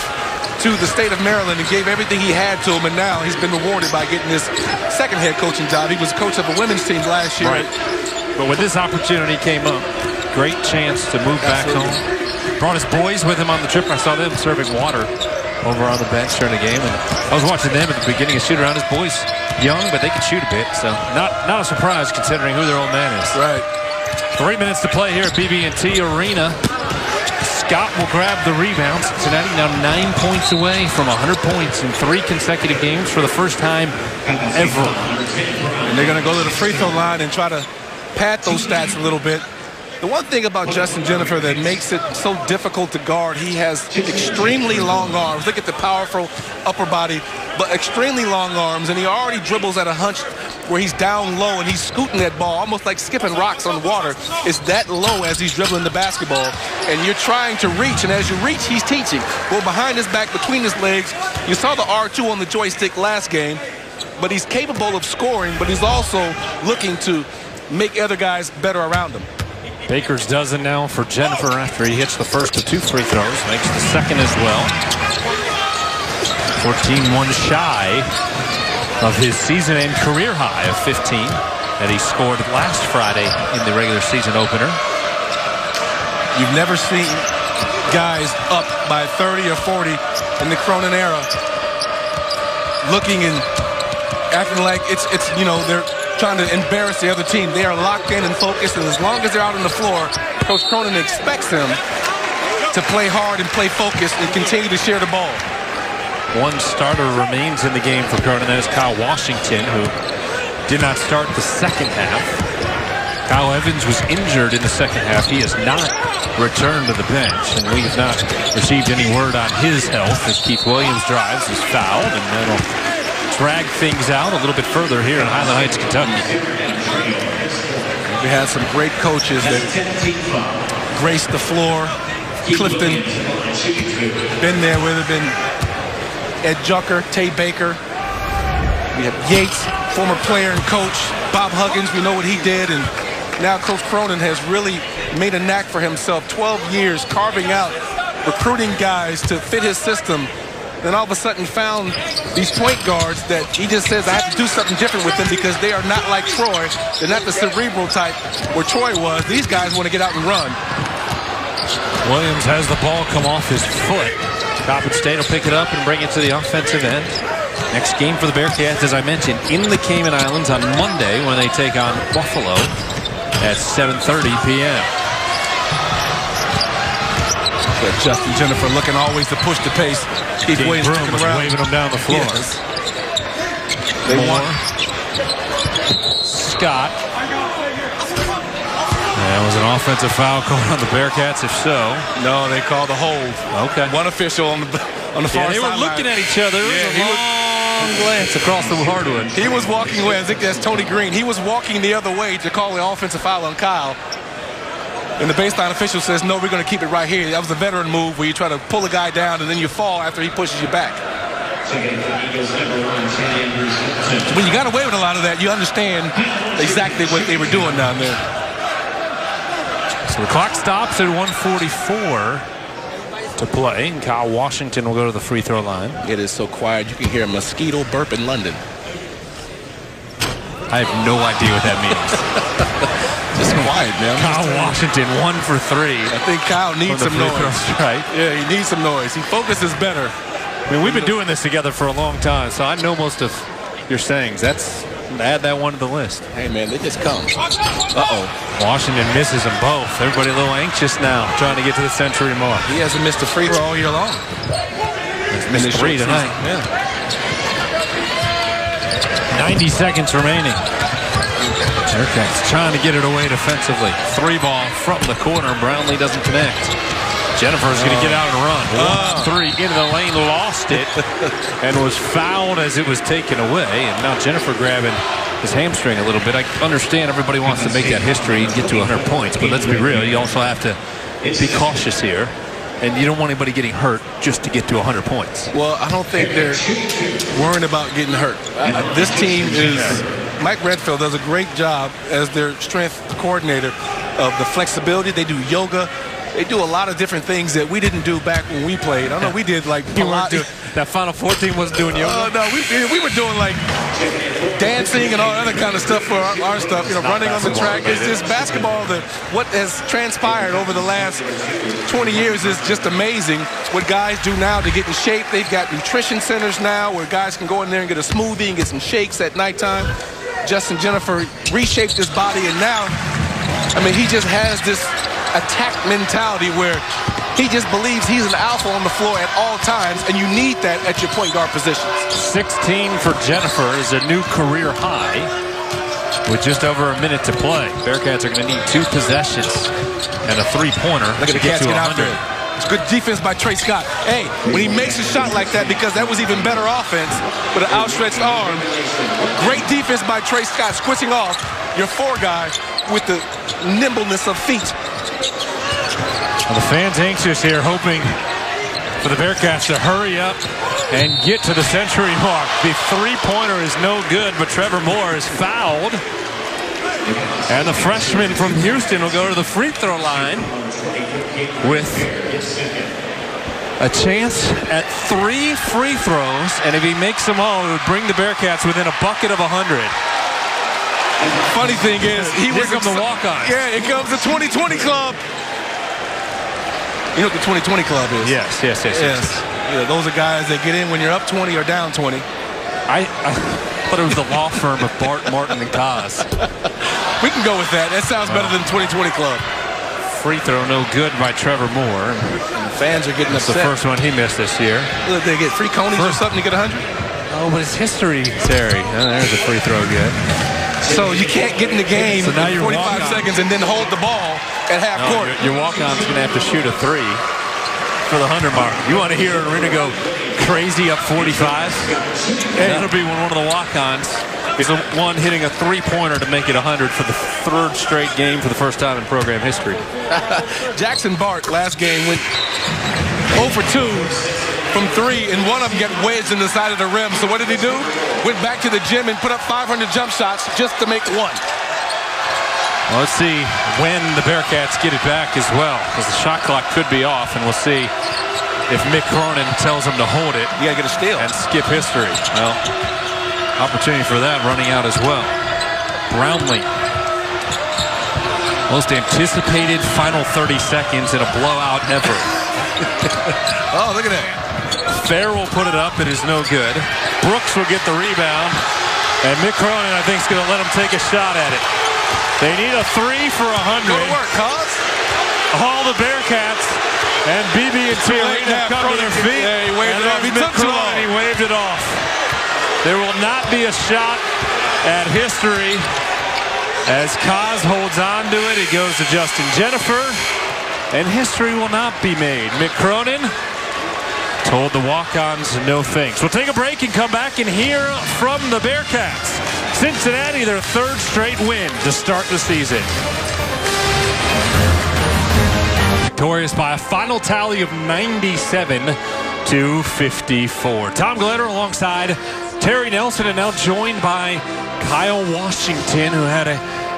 to the state of Maryland and gave everything he had to him. And now he's been rewarded by getting this second head coaching job. He was coach of a women's team last year. Right. But when this opportunity came up, great chance to move Absolutely. back home. Brought his boys with him on the trip. I saw them serving water over on the bench during the game. And I was watching them at the beginning of shoot around. His boys young, but they can shoot a bit. So not not a surprise considering who their old man is. Right. Three minutes to play here at BB&T Arena. Scott will grab the rebound. Cincinnati now nine points away from 100 points in three consecutive games for the first time ever. And they're going to go to the free throw line and try to pad those stats a little bit. The one thing about Justin Jenifer that makes it so difficult to guard, he has extremely long arms. Look at the powerful upper body, but extremely long arms, and he already dribbles at a hunch where he's down low and he's scooting that ball, almost like skipping rocks on water. It's that low as he's dribbling the basketball, and you're trying to reach, and as you reach, he's teaching. Well, behind his back, between his legs, you saw the R2 on the joystick last game, but he's capable of scoring, but he's also looking to make other guys better around him. Baker's dozen now for Jenifer after he hits the first of two free throws. Makes the second as well. 14-1 shy of his season and career high of 15 that he scored last Friday in the regular season opener. You've never seen guys up by 30 or 40 in the Cronin era looking and acting like it's, it's you know, they're trying to embarrass the other team. They are locked in and focused, and as long as they're out on the floor, Coach Cronin expects them to play hard and play focused and continue to share the ball. One starter remains in the game for Cronin. That is Kyle Washington, who did not start the second half. Kyle Evans was injured in the second half. He has not returned to the bench, and we have not received any word on his health as Keith Williams drives, is fouled, and that'll drag things out a little bit further here in Highland Heights, Kentucky. We had some great coaches that graced the floor. Clifton, been there with it, been Ed Jucker, Tay Baker. We have Yates, former player and coach. Bob Huggins, we know what he did. And now Coach Cronin has really made a knack for himself. 12 years carving out, recruiting guys to fit his system. Then all of a sudden found these point guards that he just says, I have to do something different with them because they are not like Troy. They're not the cerebral type where Troy was. These guys want to get out and run. Williams has the ball come off his foot. Coppin State will pick it up and bring it to the offensive end. Next game for the Bearcats, as I mentioned, in the Cayman Islands on Monday when they take on Buffalo at 7.30 p.m. Justin Jenifer looking always to push the pace. Keith Dean Williams Broome around. waving them down the floor. Yes. They Moore. want Scott. That was an offensive foul called on the Bearcats, if so. No, they called a hold. Okay. One official on the on the far Yeah, they were looking at each other. Yeah, was he a was- long glance across the hardwood. He was walking away. I think that's Tony Green. He was walking the other way to call the offensive foul on Kyle. And the baseline official says, no, we're going to keep it right here. That was a veteran move where you try to pull a guy down and then you fall after he pushes you back. When you got away with a lot of that, you understand exactly what they were doing down there. So the clock stops at 144 to play. And Kyle Washington will go to the free throw line. It is so quiet. You can hear a mosquito burp in London. I have no idea what that means. <laughs> Just quiet, man. Kyle Washington, one for three. I think Kyle needs some noise. strike. Yeah, he needs some noise. He focuses better. I mean, we've been doing this together for a long time, so I know most of your sayings. That's add that one to the list. Hey, man, they just come. Uh-oh. Washington misses them both. Everybody a little anxious now, trying to get to the century mark. He hasn't missed a free throw all year long. Missed three tonight. Yeah. 90 seconds remaining. Bearcats trying to get it away defensively. Three ball from the corner. Brownlee doesn't connect. Jenifer's going to get out and run. One, three into the lane, lost it, <laughs> and was fouled as it was taken away. And now Jenifer grabbing his hamstring a little bit. I understand everybody wants to make that history and get to 100 points, but let's be real. You also have to be cautious here. And you don't want anybody getting hurt just to get to 100 points. Well, I don't think they're worrying about getting hurt. Uh, this team is. Mike Redfield does a great job as their strength coordinator of the flexibility. They do yoga. They do a lot of different things that we didn't do back when we played. I know we did like <laughs> You weren't doing, that Final Four team wasn't doing yoga. Oh no, we we were doing like dancing and all other kind of stuff for our, our stuff. You know, not running on the track. It's just basketball. That what has transpired over the last 20 years is just amazing. What guys do now to get in shape. They've got nutrition centers now where guys can go in there and get a smoothie and get some shakes at nighttime. Justin Jenifer reshaped his body and now, I mean, he just has this attack mentality where he just believes he's an alpha on the floor at all times, and you need that at your point guard positions. 16 for Jenifer is a new career high with just over a minute to play. Bearcats are going to need two possessions and a three-pointer Look to at the get cats to get out 100. It's good defense by Trey Scott. Hey, when he makes a shot like that, because that was even better offense with an outstretched arm. Great defense by Trey Scott, switching off your four guy with the nimbleness of feet. Well, the fans anxious here, hoping for the Bearcats to hurry up and get to the century mark. The three-pointer is no good, but Trevor Moore is fouled. And the freshman from Houston will go to the free throw line with a chance at three free throws. And if he makes them all, it would bring the Bearcats within a bucket of 100. Funny thing is, he was come the walk-ons. Yeah, it comes the 2020 club. You know what the 2020 club is? Yes, yes, yes, Yes. Yeah, those are guys that get in when you're up 20 or down 20. I, I thought it was the law firm of Bart, Martin, and Kaz. We can go with that. That sounds better than 2020 club. Free throw no good by Trevor Moore. Fans are getting That's the first one he missed this year. Look, they get free conies or something to get 100. Oh, but it's history, Terry. Oh, there's a free throw good. So you can't get in the game So now in 45 seconds and then hold the ball at half No, court. your, your walk-on's going to have to shoot a three for the 100 mark. You want to hear Arena go crazy up 45? That'll be one of the walk-ons He's the one hitting a three-pointer to make it 100 for the third straight game for the first time in program history. <laughs> Jackson Bart last game went 0 for 2 from 3, and one of them got wedged in the side of the rim. So what did he do? Went back to the gym and put up 500 jump shots just to make one. Well, let's see when the Bearcats get it back as well, because the shot clock could be off, and we'll see if Mick Cronin tells them to hold it You got to get a steal. and skip history. Well, opportunity for that running out as well. Brownlee. Most anticipated final 30 seconds in a blowout ever. <laughs> Oh, look at that. Fair will put it up. It is no good. Brooks will get the rebound. And Mick Cronin, I think, is going to let him take a shot at it. They need a three for a 100. Go to work, cuz. All the Bearcats and BB and T late have now. come to their feet. Yeah, he waved it off. He took too long. He waved it off. There will not be a shot at history as Kaz holds on to it. It goes to Justin Jenifer. And history will not be made. Mick Cronin told the walk-ons no thanks. We'll take a break and come back and hear from the Bearcats. Cincinnati, their third straight win to start the season. Victorious by a final tally of 97 to 54. Tom Gelehrter alongside Terry Nelson and now joined by Kyle Washington who had a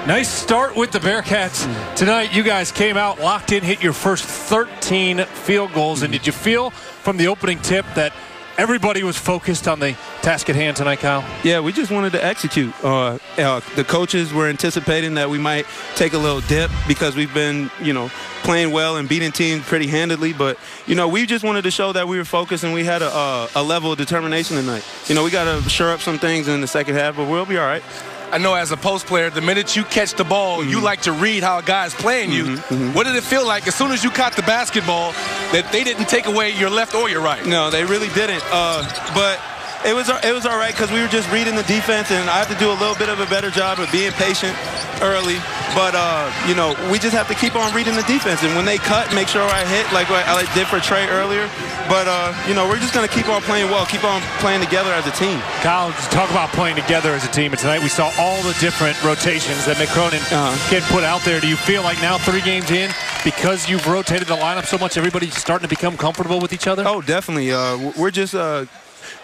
nice start with the Bearcats tonight. You guys came out locked in, hit your first 13 field goals. And did you feel from the opening tip that everybody was focused on the task at hand tonight, Kyle? Yeah, we just wanted to execute. Uh, uh, the coaches were anticipating that we might take a little dip because we've been, you know, playing well and beating teams pretty handedly. But you know, we just wanted to show that we were focused and we had a, a, level of determination tonight. You know, we got to shore up some things in the second half, but we'll be all right. I know as a post player, the minute you catch the ball, you mm-hmm. like to read how a guy's playing you. Mm-hmm, mm-hmm. What did it feel like as soon as you caught the basketball that they didn't take away your left or your right? No, they really didn't. Uh, but it was it was all right because we were just reading the defense, and I have to do a little bit of a better job of being patient early. But uh, you know, we just have to keep on reading the defense, and when they cut, make sure I hit like what I did for Trey earlier. But uh, you know, we're just gonna keep on playing well, keep on playing together as a team. Kyle, just talk about playing together as a team. And tonight we saw all the different rotations that Mick Cronin Uh-huh. can put out there. Do you feel like now, three games in, because you've rotated the lineup so much, everybody's starting to become comfortable with each other? Oh, definitely. Uh, we're just uh,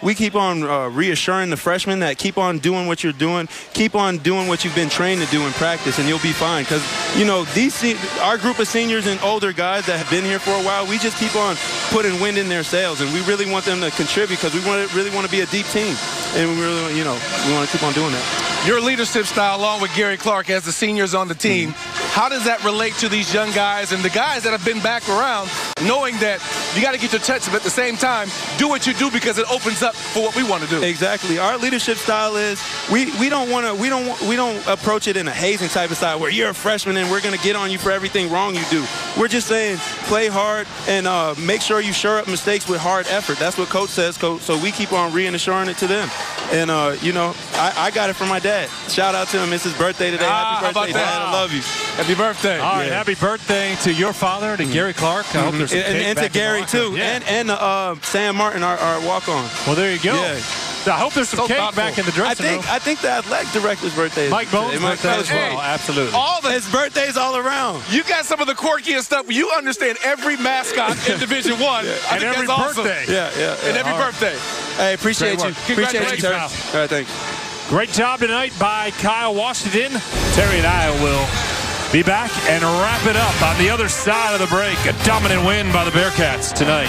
we keep on uh, reassuring the freshmen that keep on doing what you're doing, keep on doing what you've been trained to do in practice, and you'll be fine. Because you know these se- our group of seniors and older guys that have been here for a while, we just keep on putting wind in their sails, and we really want them to contribute because we want to really want to be a deep team, and we really you know we want to keep on doing that. Your leadership style, along with Gary Clark as the seniors on the team, how does that relate to these young guys and the guys that have been back around, knowing that you got to get your touch, but at the same time, do what you do because it opens up for what we want to do? Exactly. Our leadership style is we, we don't want to we don't we don't approach it in a hazing type of style where you're a freshman and we're gonna get on you for everything wrong you do. We're just saying play hard and uh, make sure you shore up mistakes with hard effort. That's what coach says, coach. So we keep on reassuring it to them. And uh, you know, I, I got it from my dad. Shout out to him. It's his birthday today. Ah, Happy birthday, about that? Dad. I love you. Happy birthday. All right, Yeah. happy birthday to your father, to Gary Clark. I hope there's some And, and, and to Gary too, Yeah. and and uh, Sam Martin, our, our walk on. well, there you go. Yeah. I hope there's some So cake thoughtful. back in the I dressing think room. I think the athletic director's birthday. is Mike Bohn's birthday as well. Hey. Absolutely. All the His birthday's all around. you got some of the quirkiest stuff. You understand every mascot <laughs> in Division One. I and think every that's awesome. birthday. Yeah, yeah. And every All right. birthday. Hey, appreciate you. work. Appreciate you, Congratulations, Terry. pal. All right, thanks. Great job tonight by Kyle Washington. Terry and I will be back and wrap it up on the other side of the break. A dominant win by the Bearcats tonight.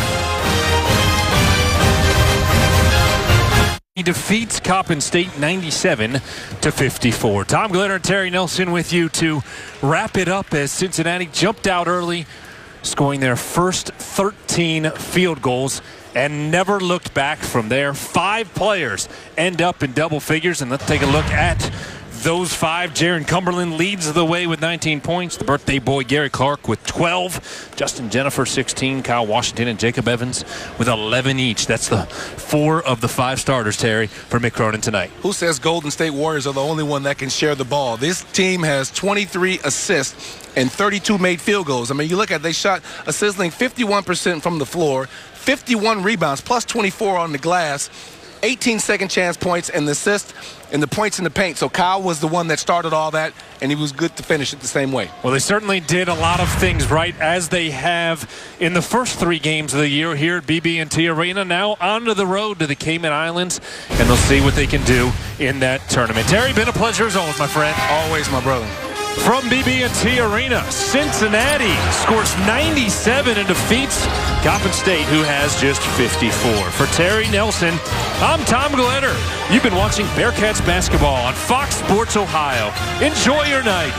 He defeats Coppin State 97 to 54. Tom Gelehrter and Terry Nelson with you to wrap it up as Cincinnati jumped out early, scoring their first 13 field goals and never looked back from there. Five players end up in double figures, and let's take a look at those five. Jarron Cumberland leads the way with 19 points. The birthday boy Gary Clark with 12. Justin Jenifer 16. Kyle Washington and Jacob Evans with 11 each. That's the four of the five starters, Terry, for Mick Cronin tonight. Who says Golden State Warriors are the only one that can share the ball? This team has 23 assists and 32 made field goals. I mean, you look at they shot a sizzling 51% from the floor, 51 rebounds, plus 24 on the glass, 18 second chance points, and the assist and the points in the paint. So Kyle was the one that started all that, and he was good to finish it the same way. Well, they certainly did a lot of things right, as they have in the first three games of the year here at BB&T Arena. Now onto the road to the Cayman Islands, and they'll see what they can do in that tournament. Terry, been a pleasure as always, my friend. Always, my brother. From BB&T Arena, Cincinnati scores 97 and defeats Coppin State, who has just 54. For Terry Nelson, I'm Tom Gelehrter. You've been watching Bearcats basketball on Fox Sports Ohio. Enjoy your night.